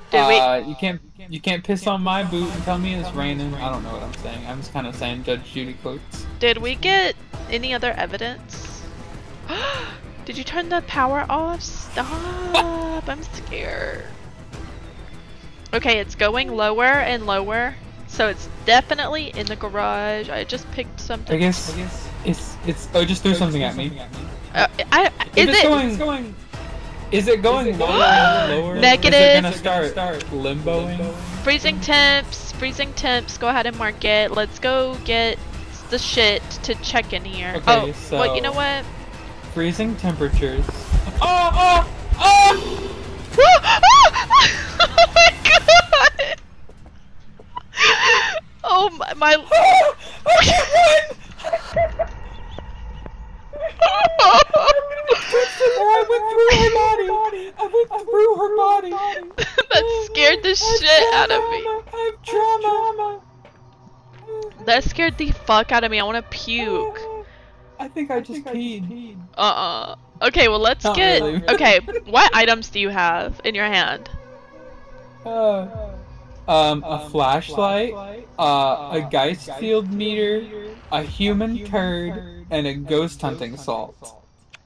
Did we? Uh, you can't. You can't piss on my boot and tell me it's raining. I don't know what I'm saying. I'm just kind of saying Judge Judy quotes. Did we get any other evidence? Did you turn the power off? Stop! I'm scared. Okay, it's going lower and lower. So it's definitely in the garage. I just picked something. I something. guess it's it's. Oh, just threw something at me. Uh, I, If is it's it? going, is it going lower and lower? Negative. Is it gonna start, start limboing? Freezing temps, freezing temps. Go ahead and mark it. Let's go get the shit to check in here. Okay, oh, well, you know what? Freezing temperatures. Oh, oh, oh! oh my god! Oh my, my I can't run! I went through her body. I went through her body. that scared the shit out of me. I have trauma. That scared the fuck out of me. I want to puke. I think I just peed. Uh-uh. Okay, well let's Not get. really. Okay, what items do you have in your hand? Uh, um, a flashlight, uh, a Geist field meter, a human turd, and a ghost hunting salt.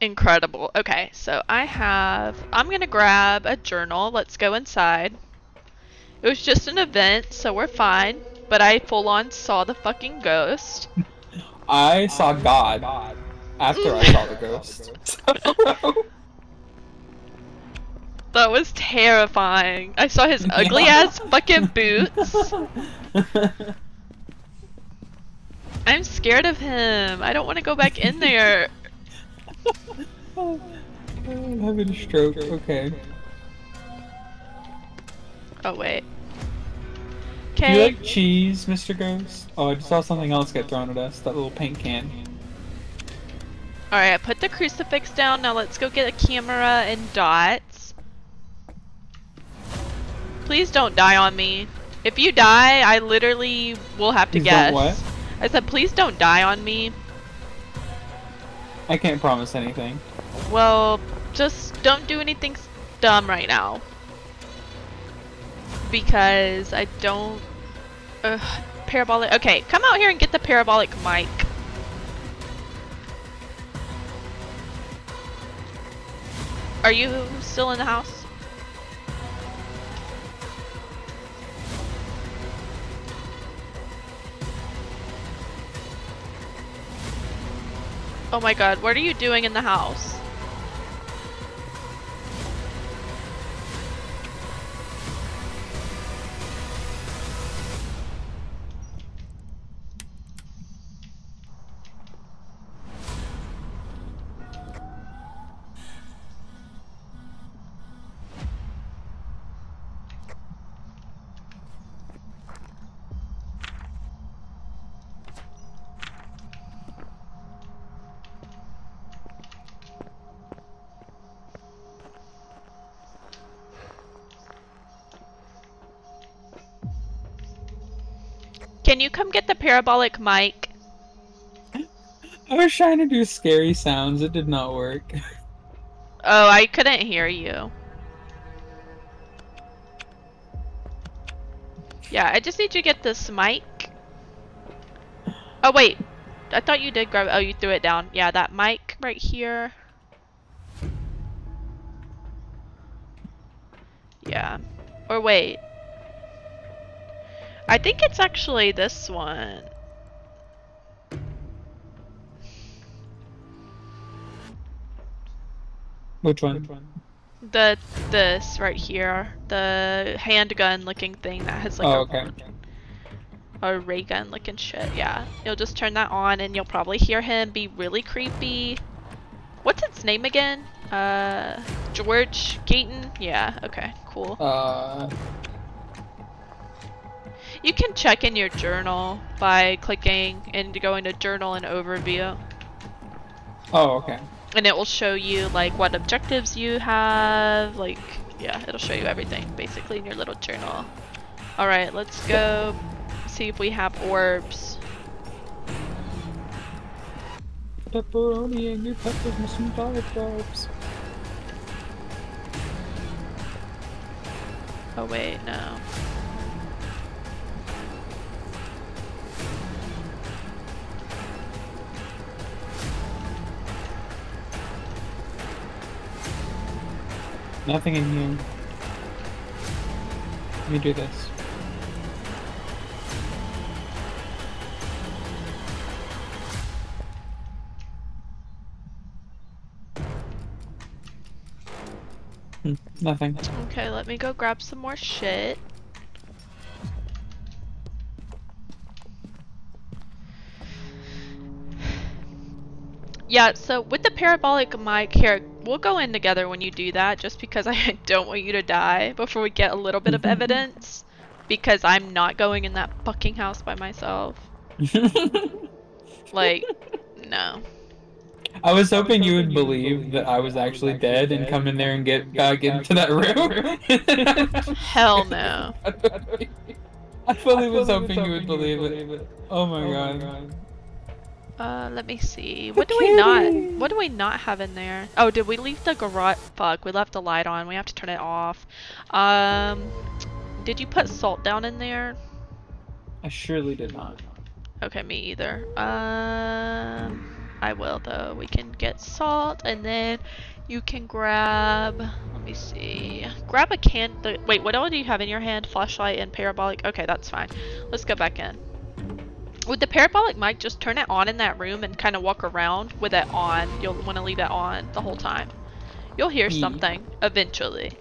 Incredible. Okay, so I have. I'm gonna grab a journal. Let's go inside. It was just an event, so we're fine. But I full on saw the fucking ghost. I saw God after I saw the ghost. That was terrifying. I saw his ugly ass fucking boots. I'm scared of him. I don't want to go back in there. I'm having a stroke. Okay. Oh wait. Do you like cheese, Mr. Ghost? Oh, I just saw something else get thrown at us. That little paint can. Alright, I put the crucifix down. Now let's go get a camera and dots. Please don't die on me. If you die, I literally will have to Please guess. what? I said, please don't die on me. I can't promise anything. Well, just don't do anything dumb right now. Because I don't. Parabolic. Okay, come out here and get the parabolic mic. Are you still in the house? Oh my god, what are you doing in the house? Can you come get the parabolic mic? I was trying to do scary sounds. It did not work. Oh, I couldn't hear you. Yeah, I just need you to get this mic. Oh wait, I thought you did grab. Oh, you threw it down. Yeah, that mic right here. Yeah. Or wait. I think it's actually this one. Which one? The this right here, the handgun looking thing that has like Oh, a, okay. a ray gun looking shit. Yeah, you'll just turn that on and you'll probably hear him be really creepy. What's its name again? Uh, George Keaton. Yeah. Okay. Cool. Uh, You can check in your journal by clicking and going to journal and overview. oh, okay. And it will show you like what objectives you have, like yeah, it'll show you everything basically in your little journal. Alright, let's go see if we have orbs. Pepperoni and your peppers with some lollipops. Oh wait, no. Nothing in here. Let me do this. Hmm, nothing. Okay, let me go grab some more shit. Yeah, so with the parabolic mic here, we'll go in together when you do that, just because I don't want you to die before we get a little bit of mm-hmm. evidence. Because I'm not going in that fucking house by myself. Like, no. I was hoping you would believe that I was actually dead and come in there and get get into that room. Hell no. I fully was hoping you would believe it. Oh my oh god. Uh, let me see. What do we not? What do we not have in there? Oh, did we leave the garage? Fuck, we left the light on. We have to turn it off. Um, did you put salt down in there? I surely did not. Okay, me either. Um, I will though. We can get salt, and then you can grab. Let me see. Grab a can. The, wait, what all do you have in your hand? Flashlight and parabolic. Okay, that's fine. Let's go back in. With the parabolic mic, just turn it on in that room and kind of walk around with it on. You'll want to leave it on the whole time. You'll hear something eventually.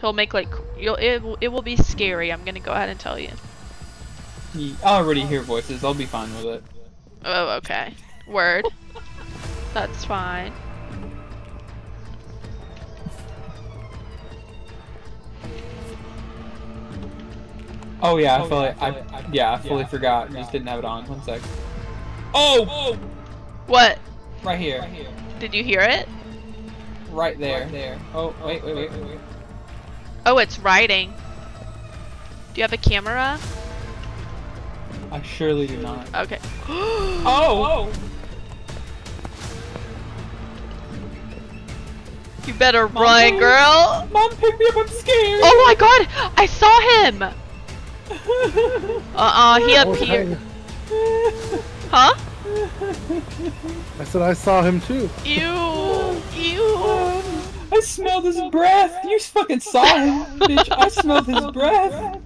He'll make like you'll it, will- it will be scary. I'm gonna go ahead and tell you. I already hear voices. I'll be fine with it. Oh, okay. Word. That's fine. Oh yeah, oh, I fully, I, yeah, I fully forgot. Just didn't have it on. One sec. Oh, What? right here, Did you hear it? right there. There. Oh, wait, wait, wait, wait, wait. Oh, it's writing. Do you have a camera? I surely do not. Okay. Oh. You better run, girl. Mom, pick me up. I'm scared. Oh my god! I saw him! Uh-uh, he appeared. Huh? I said I saw him too. Ew. Ew. I smelled his breath. You fucking saw him, bitch. I smelled his breath.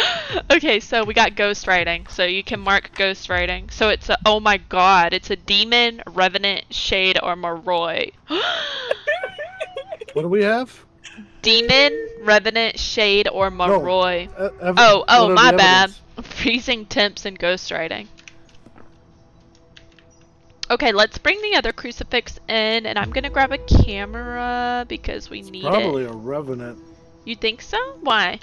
okay, so we got ghost writing. So you can mark ghost writing. So it's a oh my god, it's a demon, revenant, shade, or Moroi. What do we have? Demon, revenant, shade, or Moroi. Uh, Oh, oh, my bad. Freezing temps and ghost writing. Okay, let's bring the other crucifix in, and I'm gonna grab a camera because we need Probably it. Probably a revenant. You think so? Why?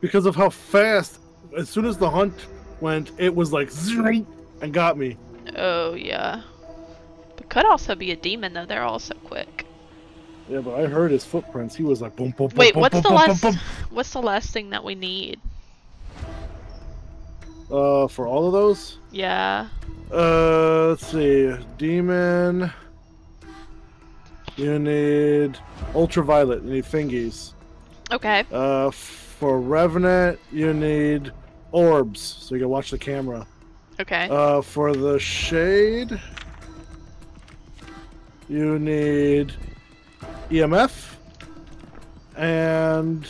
Because of how fast, as soon as the hunt went, it was like zing and got me. Oh yeah. But could also be a demon though. They're all so quick. Yeah, but I heard his footprints. He was like boom, boom, boom. Wait, boom, what's boom, the boom, last? boom. What's the last thing that we need? Uh, for all of those? Yeah. Uh, let's see. Demon. You need ultraviolet. You need fingies. Okay. Uh, for Revenant, you need orbs, so you can watch the camera. Okay. Uh, for the shade, you need EMF and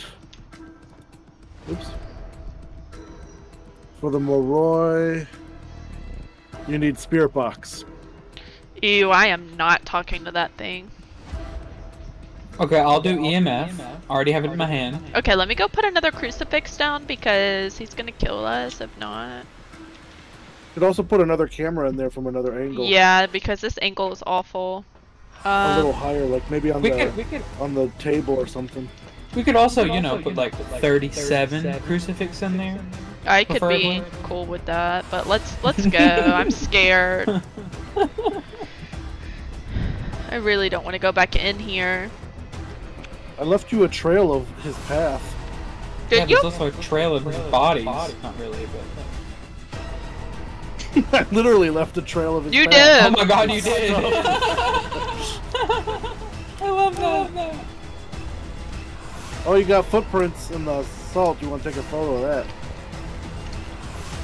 oops. For the Moroi, you need Spirit Box. Ew, I am not talking to that thing. Okay, I'll do EMF. I Already have it in my hand. Okay, let me go put another crucifix down because he's gonna kill us if not. You could also put another camera in there from another angle. Yeah, because this angle is awful. A little Um, higher, like maybe on We the could, we could, on the table or something. we could also, you know, put like 37 crucifix in there. I could preferably. be cool with that, but let's let's go. I'm scared. I really don't want to go back in here. I left you a trail of his path. Did yeah, you? there's also a trail of his bodies. Not really, but. I literally left a trail of his You path. Oh my god, you did! I love that. Oh, you got footprints in the salt. You want to take a photo of that?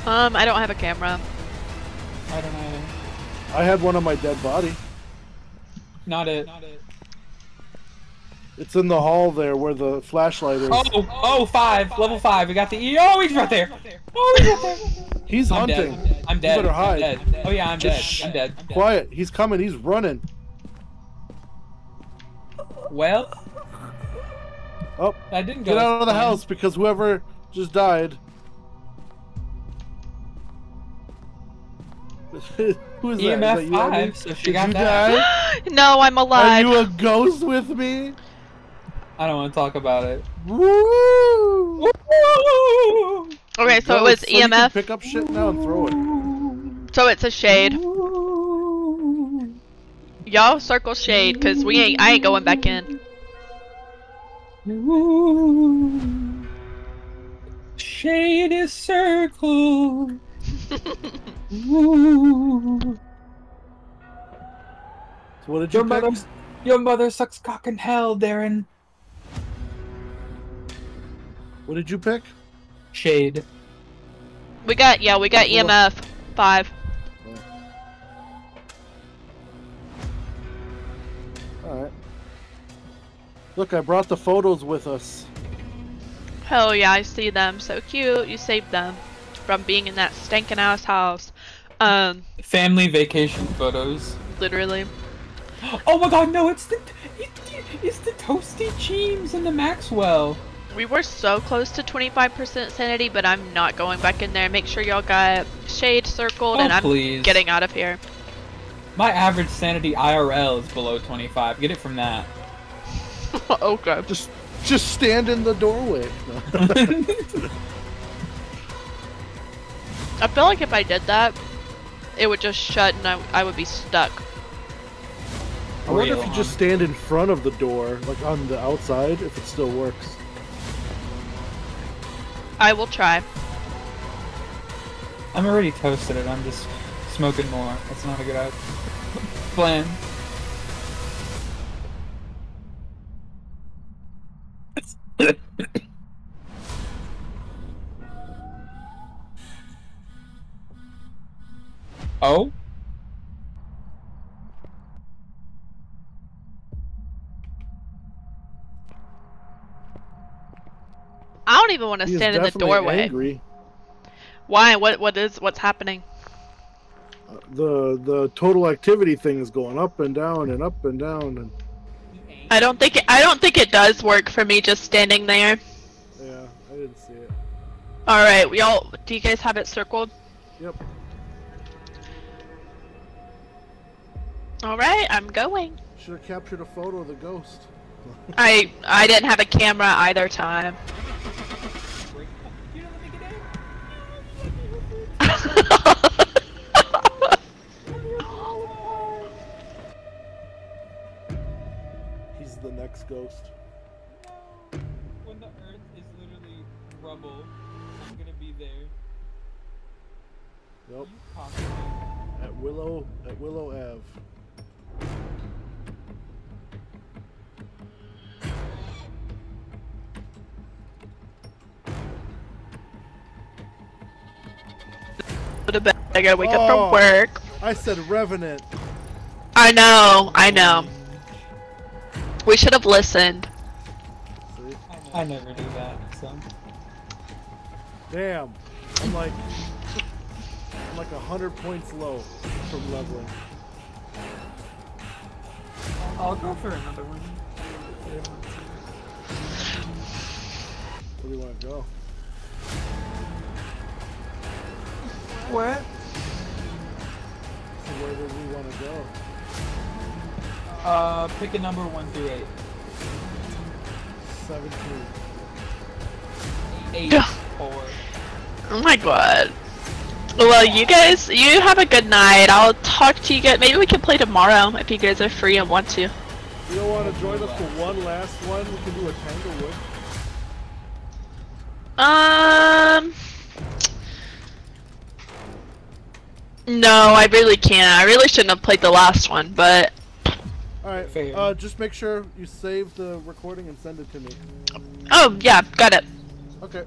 Um, I don't have a camera. I don't know. I had one on my dead body. Not it. Not it. It's in the hall there where the flashlight is. Oh, oh, five, level five. We got the E. Oh, he's right there. Oh, he's right there. He's I'm hunting. dead. I'm dead. better I'm hide. dead. Oh yeah, I'm dead. shh. I'm dead. I'm dead. Quiet. He's coming. He's running. Well, Oh, I didn't go. get out of the house because whoever just died. Who is that? Is that EMF you, Abby? five, so she Did got you that. die? no, I'm alive. Are you a ghost with me? I don't want to talk about it. Woo! Okay, so it was Ghost, you can EMF. pick up shit now and throw it. So it's a shade. Y'all circle shade, cause we ain't. I ain't going back in. Shade is circle. So what did you Your pick? mother, your mother sucks cock in hell, Darren. What did you pick? Shade. We got yeah, we got Hold on. EMF five. Alright. Look, I brought the photos with us. Hell yeah, I see them. So cute. You saved them from being in that stinking ass house. Um, Family vacation photos. literally. Oh my god, no, it's the it's the toasty Cheems and the Maxwell. We were so close to 25% sanity, but I'm not going back in there. Make sure y'all got shade circled, Oh, and I'm please. getting out of here. My average sanity IRL is below 25. Get it from that. okay. Just just stand in the doorway. I feel like if I did that, it would just shut and I, I would be stuck. I wonder if Real, you just stand in front of the door, like on the outside, if it still works. I will try. I'm already toasted it. I'm just smoking more. That's not a good idea. plan. oh? I don't even want to He stand in the doorway. Angry. Why? What? What is? What's happening? Uh, The the total activity thing is going up and down and up and down and I don't think it, I don't think it does work for me just standing there. yeah, I didn't see it. All right, we all. Do you guys have it circled? Yep. All right, I'm going. Should have captured a photo of the ghost. I I didn't have a camera either time. He's the next ghost. When the earth is literally rubble, I'm gonna be there. Yep. At Willow at Willow Ave. I gotta wake up Oh. from work. I said Revenant. I know, I know. We should have listened. I never do that. So Damn. I'm like I'm like a hundred points low from leveling. I'll go for another one. Where do you want to go? What? So where do we want to go? Uh, pick a number one through eight. Seventeen. Eight. Yeah. Four. Oh my god. Well, you guys, you have a good night. I'll talk to you guys. Maybe we can play tomorrow if you guys are free and want to. You don't want to join us for one last one? We can do a Tanglewood. Um. No, I really can't. I really shouldn't have played the last one, but Alright, uh, just make sure you save the recording and send it to me. oh yeah, got it. Okay,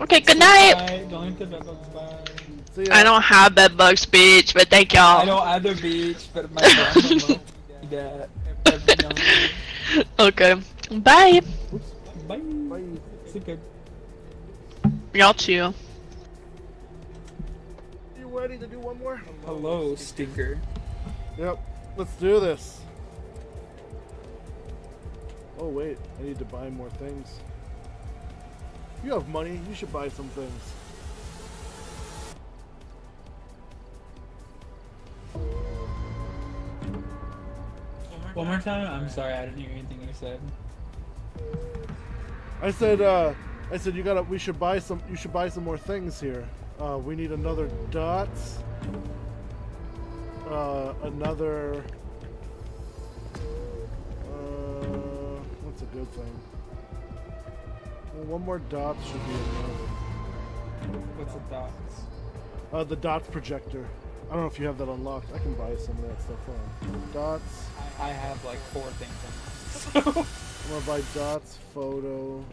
Okay, good night. Bye. Don't leave the bed bugs bye. see ya. I don't have bedbug speech, but thank y'all. I don't have the beach, but my grandma loves me that every now and then. okay, bye. Bye. Bye. Sleep good. Y'all too. You ready to do one more? Hello, stinker. Yep, let's do this. Oh wait, I need to buy more things. You have money, you should buy some things. One more time. I'm sorry, I didn't hear anything you said. I said, uh, I said you gotta, we should buy some, you should buy some more things here. Uh, we need another dots. Uh, another. Uh, what's a good thing? Well, one more dot should be enough. What's the dots? Uh, the dots projector. I don't know if you have that unlocked. I can buy some of that stuff on. Dots. I, I have like four things on this. I'm gonna buy dots, photo.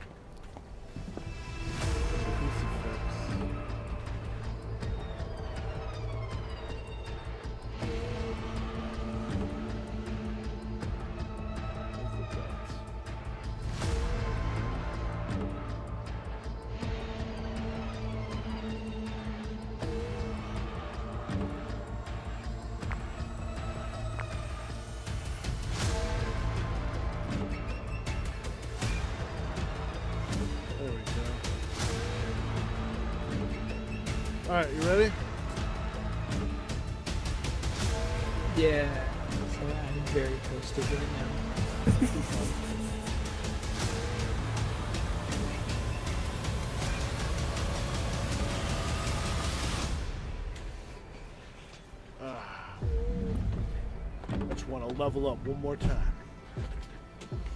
Level up one more time.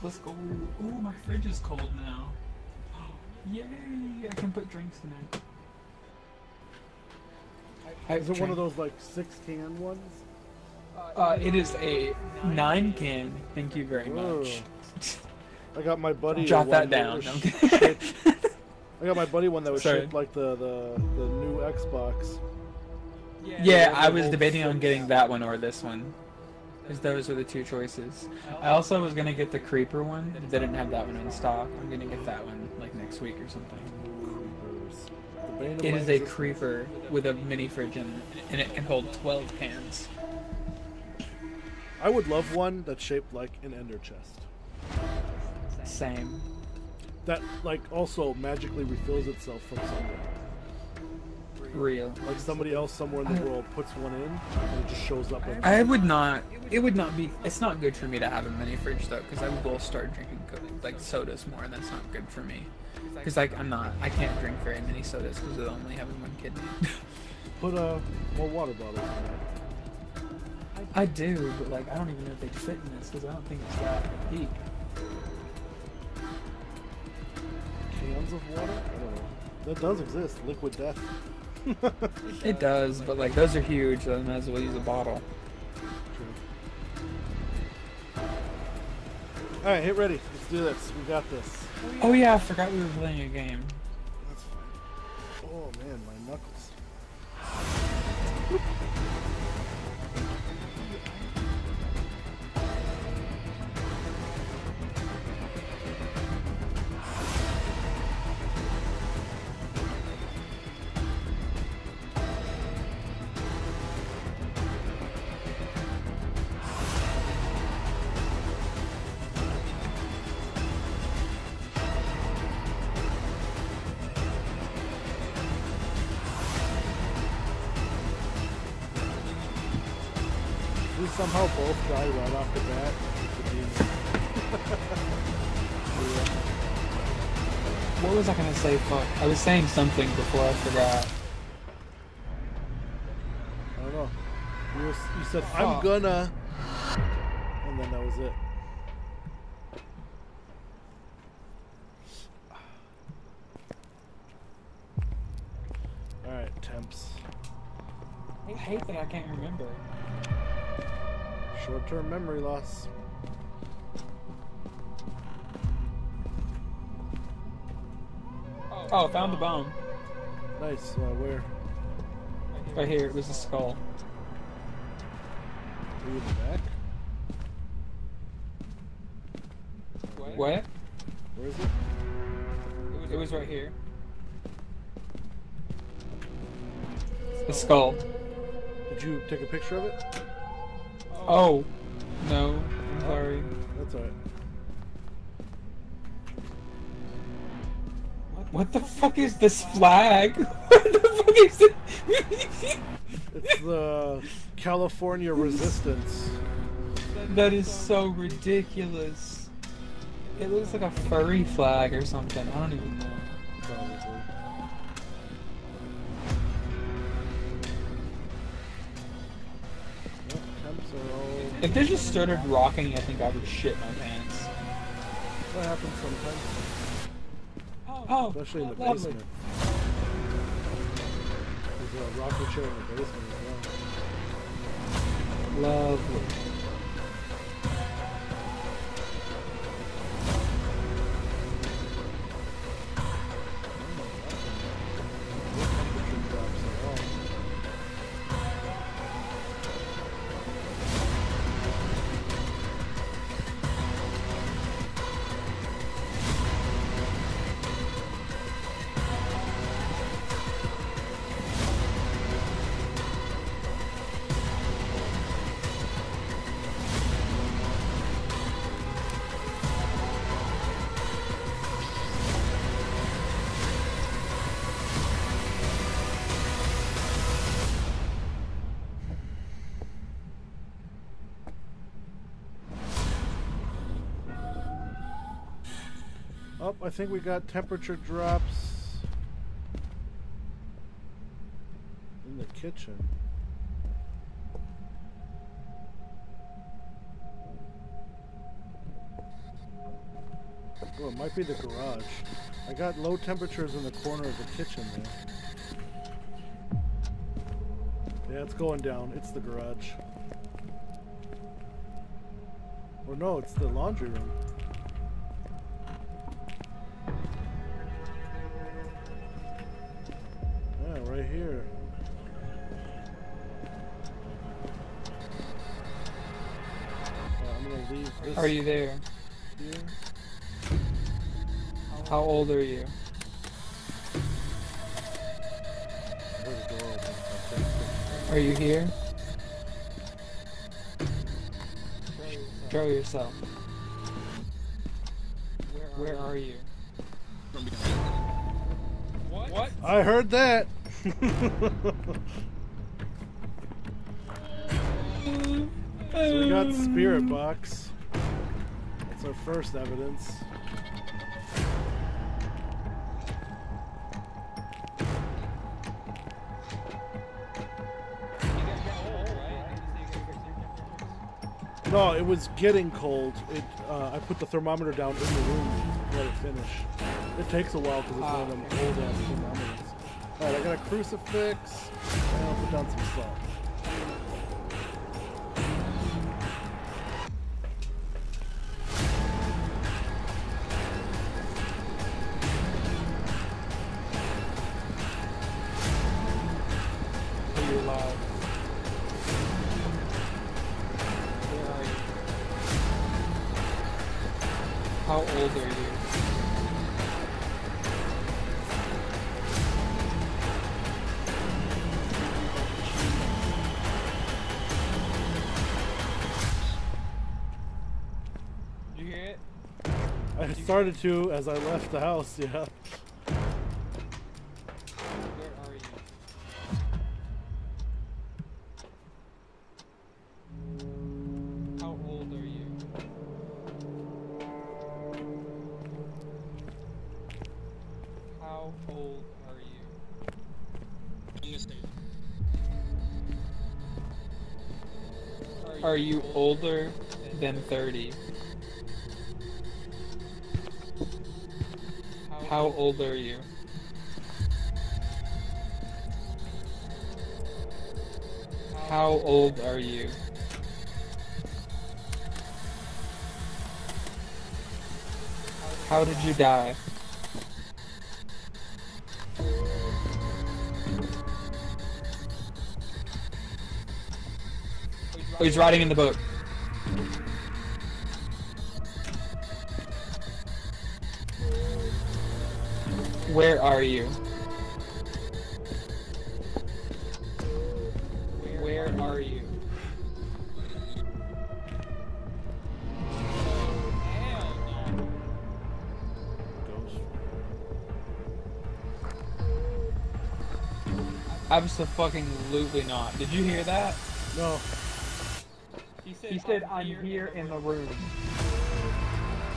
Let's go. Oh, my fridge is cold now. Yay! I can put drinks in it. I Is it one of those like six can ones? Uh, it is a nine can. Thank you very much. I got my buddy. Jot one that down. was No, I'm sh- kidding. shaped- I got my buddy one that was Sorry. shaped like the, the the new Xbox. yeah, I was debating on getting that one or this one. Because those are the two choices. I also was gonna get the creeper one. They didn't have that one in stock. I'm gonna get that one like next week or something. Creepers. The bane of It my is a creeper with a mini fridge in it, and it can hold 12 cans. I would love one that's shaped like an ender chest. Same. That like also magically refills itself from somewhere. Real. Like somebody else somewhere in the world puts one in and it just shows up. in- I would not. It would not be. It's not good for me to have a mini fridge though, because I will start drinking like sodas more, and that's not good for me. Because like I'm not. I can't drink very many sodas because of only having one kidney. Put uh, more water bottles in. I do, but like I don't even know if they fit in this because I don't think it's that deep. Cans of water? I don't know. That does exist. Liquid death. It does, but like those are huge, so I might as well use a bottle. Alright, hit ready. Let's do this. We got this. Oh yeah, I forgot we were playing a game. That's fine. Oh man, my right off the bat. What was I gonna say? Fuck. I was saying something before I forgot. I don't know. You, was, you said, I'm gonna. And then that was it. Alright, temps. I hate that I can't remember. Short term memory loss. Oh, found the bone. Nice. Uh, where? Right here. It was a skull. Are you in the back? What? Where is it? It was right here. The skull. Did you take a picture of it? Oh. No. I'm oh. sorry. That's alright. What the fuck is this flag? What the fuck is it? It's the California Resistance. that is so ridiculous. It looks like a furry flag or something. I don't even know. If they just started rocking, I think I would shit my pants. That happens sometimes, Oh, oh especially in the lovely. basement. There's a chair in the basement as well. Lovely. I think we got temperature drops in the kitchen. Oh, it might be the garage. I got low temperatures in the corner of the kitchen there. Yeah, it's going down. It's the garage. Or no, it's the laundry room. Yeah, right here. I'm gonna leave this Are you there? here. How old are you? There's a door open. I'll take it. Are you here? Show yourself. Where are you? What? I heard that. so we got spirit box. That's our first evidence. No, it was getting cold. It. Uh, I put the thermometer down in the room let it finish. It takes a while because it's one of them old ass thermometers. Alright, I got a crucifix. And I'll put down some salt. Started to as I left the house, yeah. Where are you? How old are you? How old are? Are you older than 30? How old are you? How old are you? How did you die? Oh, he's riding in the boat. Where are you? Where are you? Absolutely not. Did you hear that? No. He said, I'm here in the room.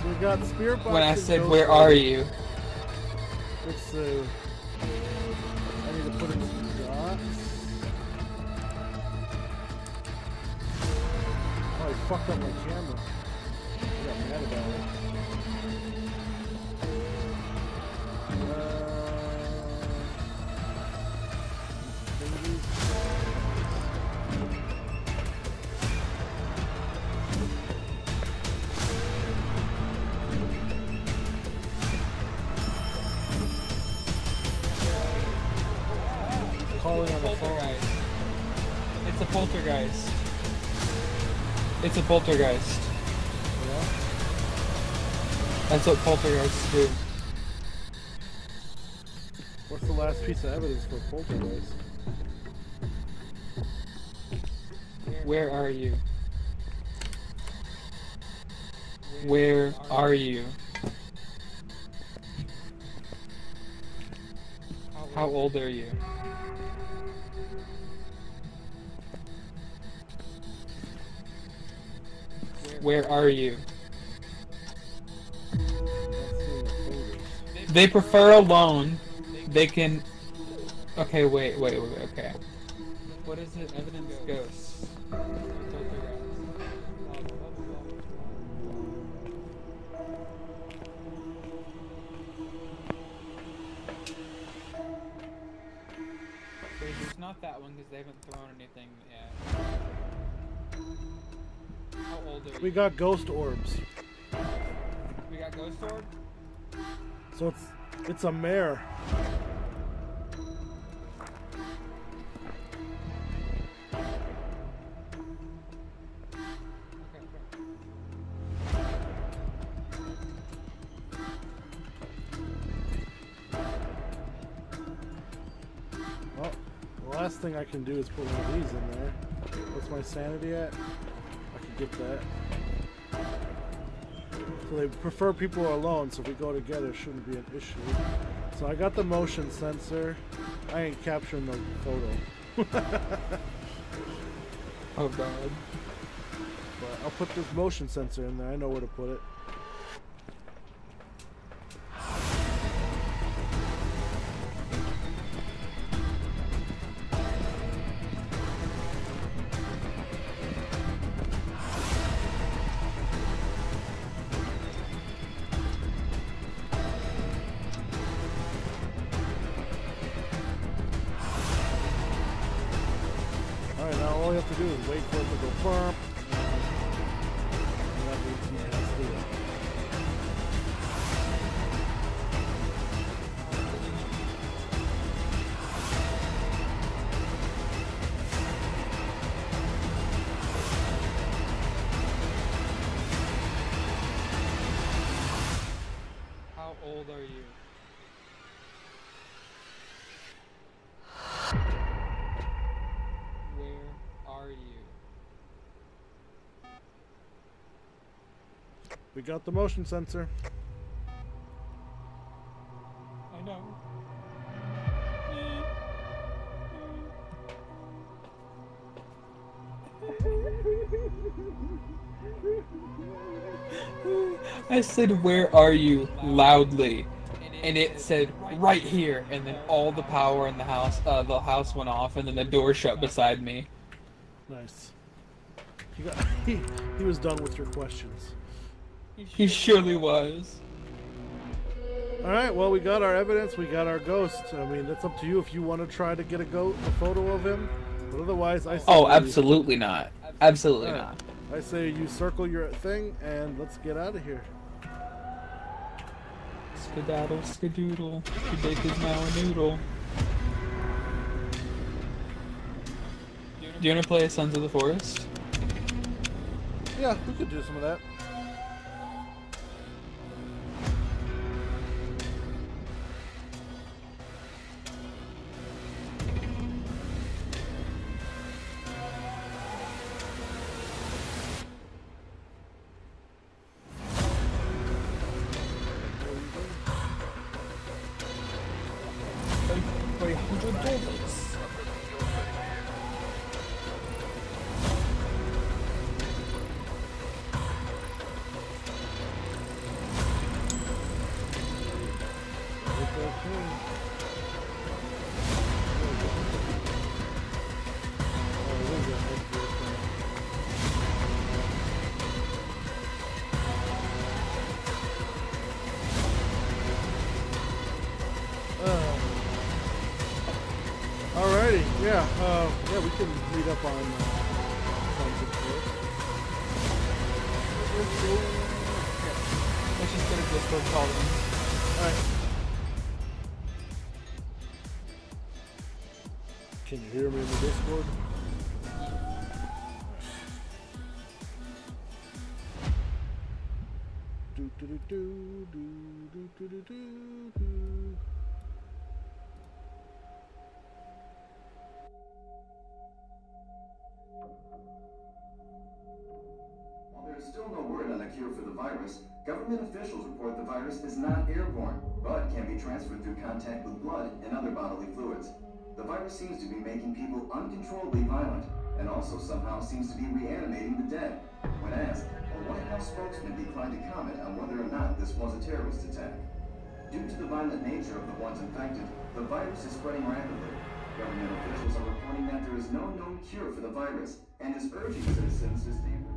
So we got spirit box. When I said, where are you? Let's see. Uh, I need to put in some dots. Oh, I fucked up poltergeist. Yeah? That's what poltergeists do. What's the last piece of evidence for poltergeist? Where are you? Where are you? How old are you? Where are you? They prefer alone. They can. Okay, wait, wait, wait, okay. What is it? Evidence ghosts. There's not that one because they haven't thrown anything How old are you? We got ghost orbs. We got Ghost Orb? So it's it's a mare. Okay, okay. Well, the last thing I can do is put one of these in there. What's my sanity at? Get that. So they prefer people alone, so if we go together, shouldn't be an issue. So I got the motion sensor. I ain't capturing the photo. Oh god. But I'll put this motion sensor in there. I know where to put it. We got the motion sensor. I know. I said, Where are you? loudly. And it said, Right here. And then all the power in the house, uh, the house went off, and then the door shut beside me. Nice. He, got, he, he was done with your questions. He surely was. All right. Well, we got our evidence. We got our ghost. I mean, it's up to you if you want to try to get a go a photo of him. But otherwise, I say Oh, we- absolutely not. Absolutely Alright. not. I say you circle your thing and let's get out of here. Skedaddle, skedoodle, your dick is now a noodle. Do you want to play Sons of the Forest? Yeah, we could do some of that. Virus, government officials report the virus is not airborne, but can be transferred through contact with blood and other bodily fluids. The virus seems to be making people uncontrollably violent, and also somehow seems to be reanimating the dead. When asked, a White House spokesman declined to comment on whether or not this was a terrorist attack. Due to the violent nature of the ones infected, the virus is spreading rapidly. Government officials are reporting that there is no known cure for the virus and is urging citizens to stay.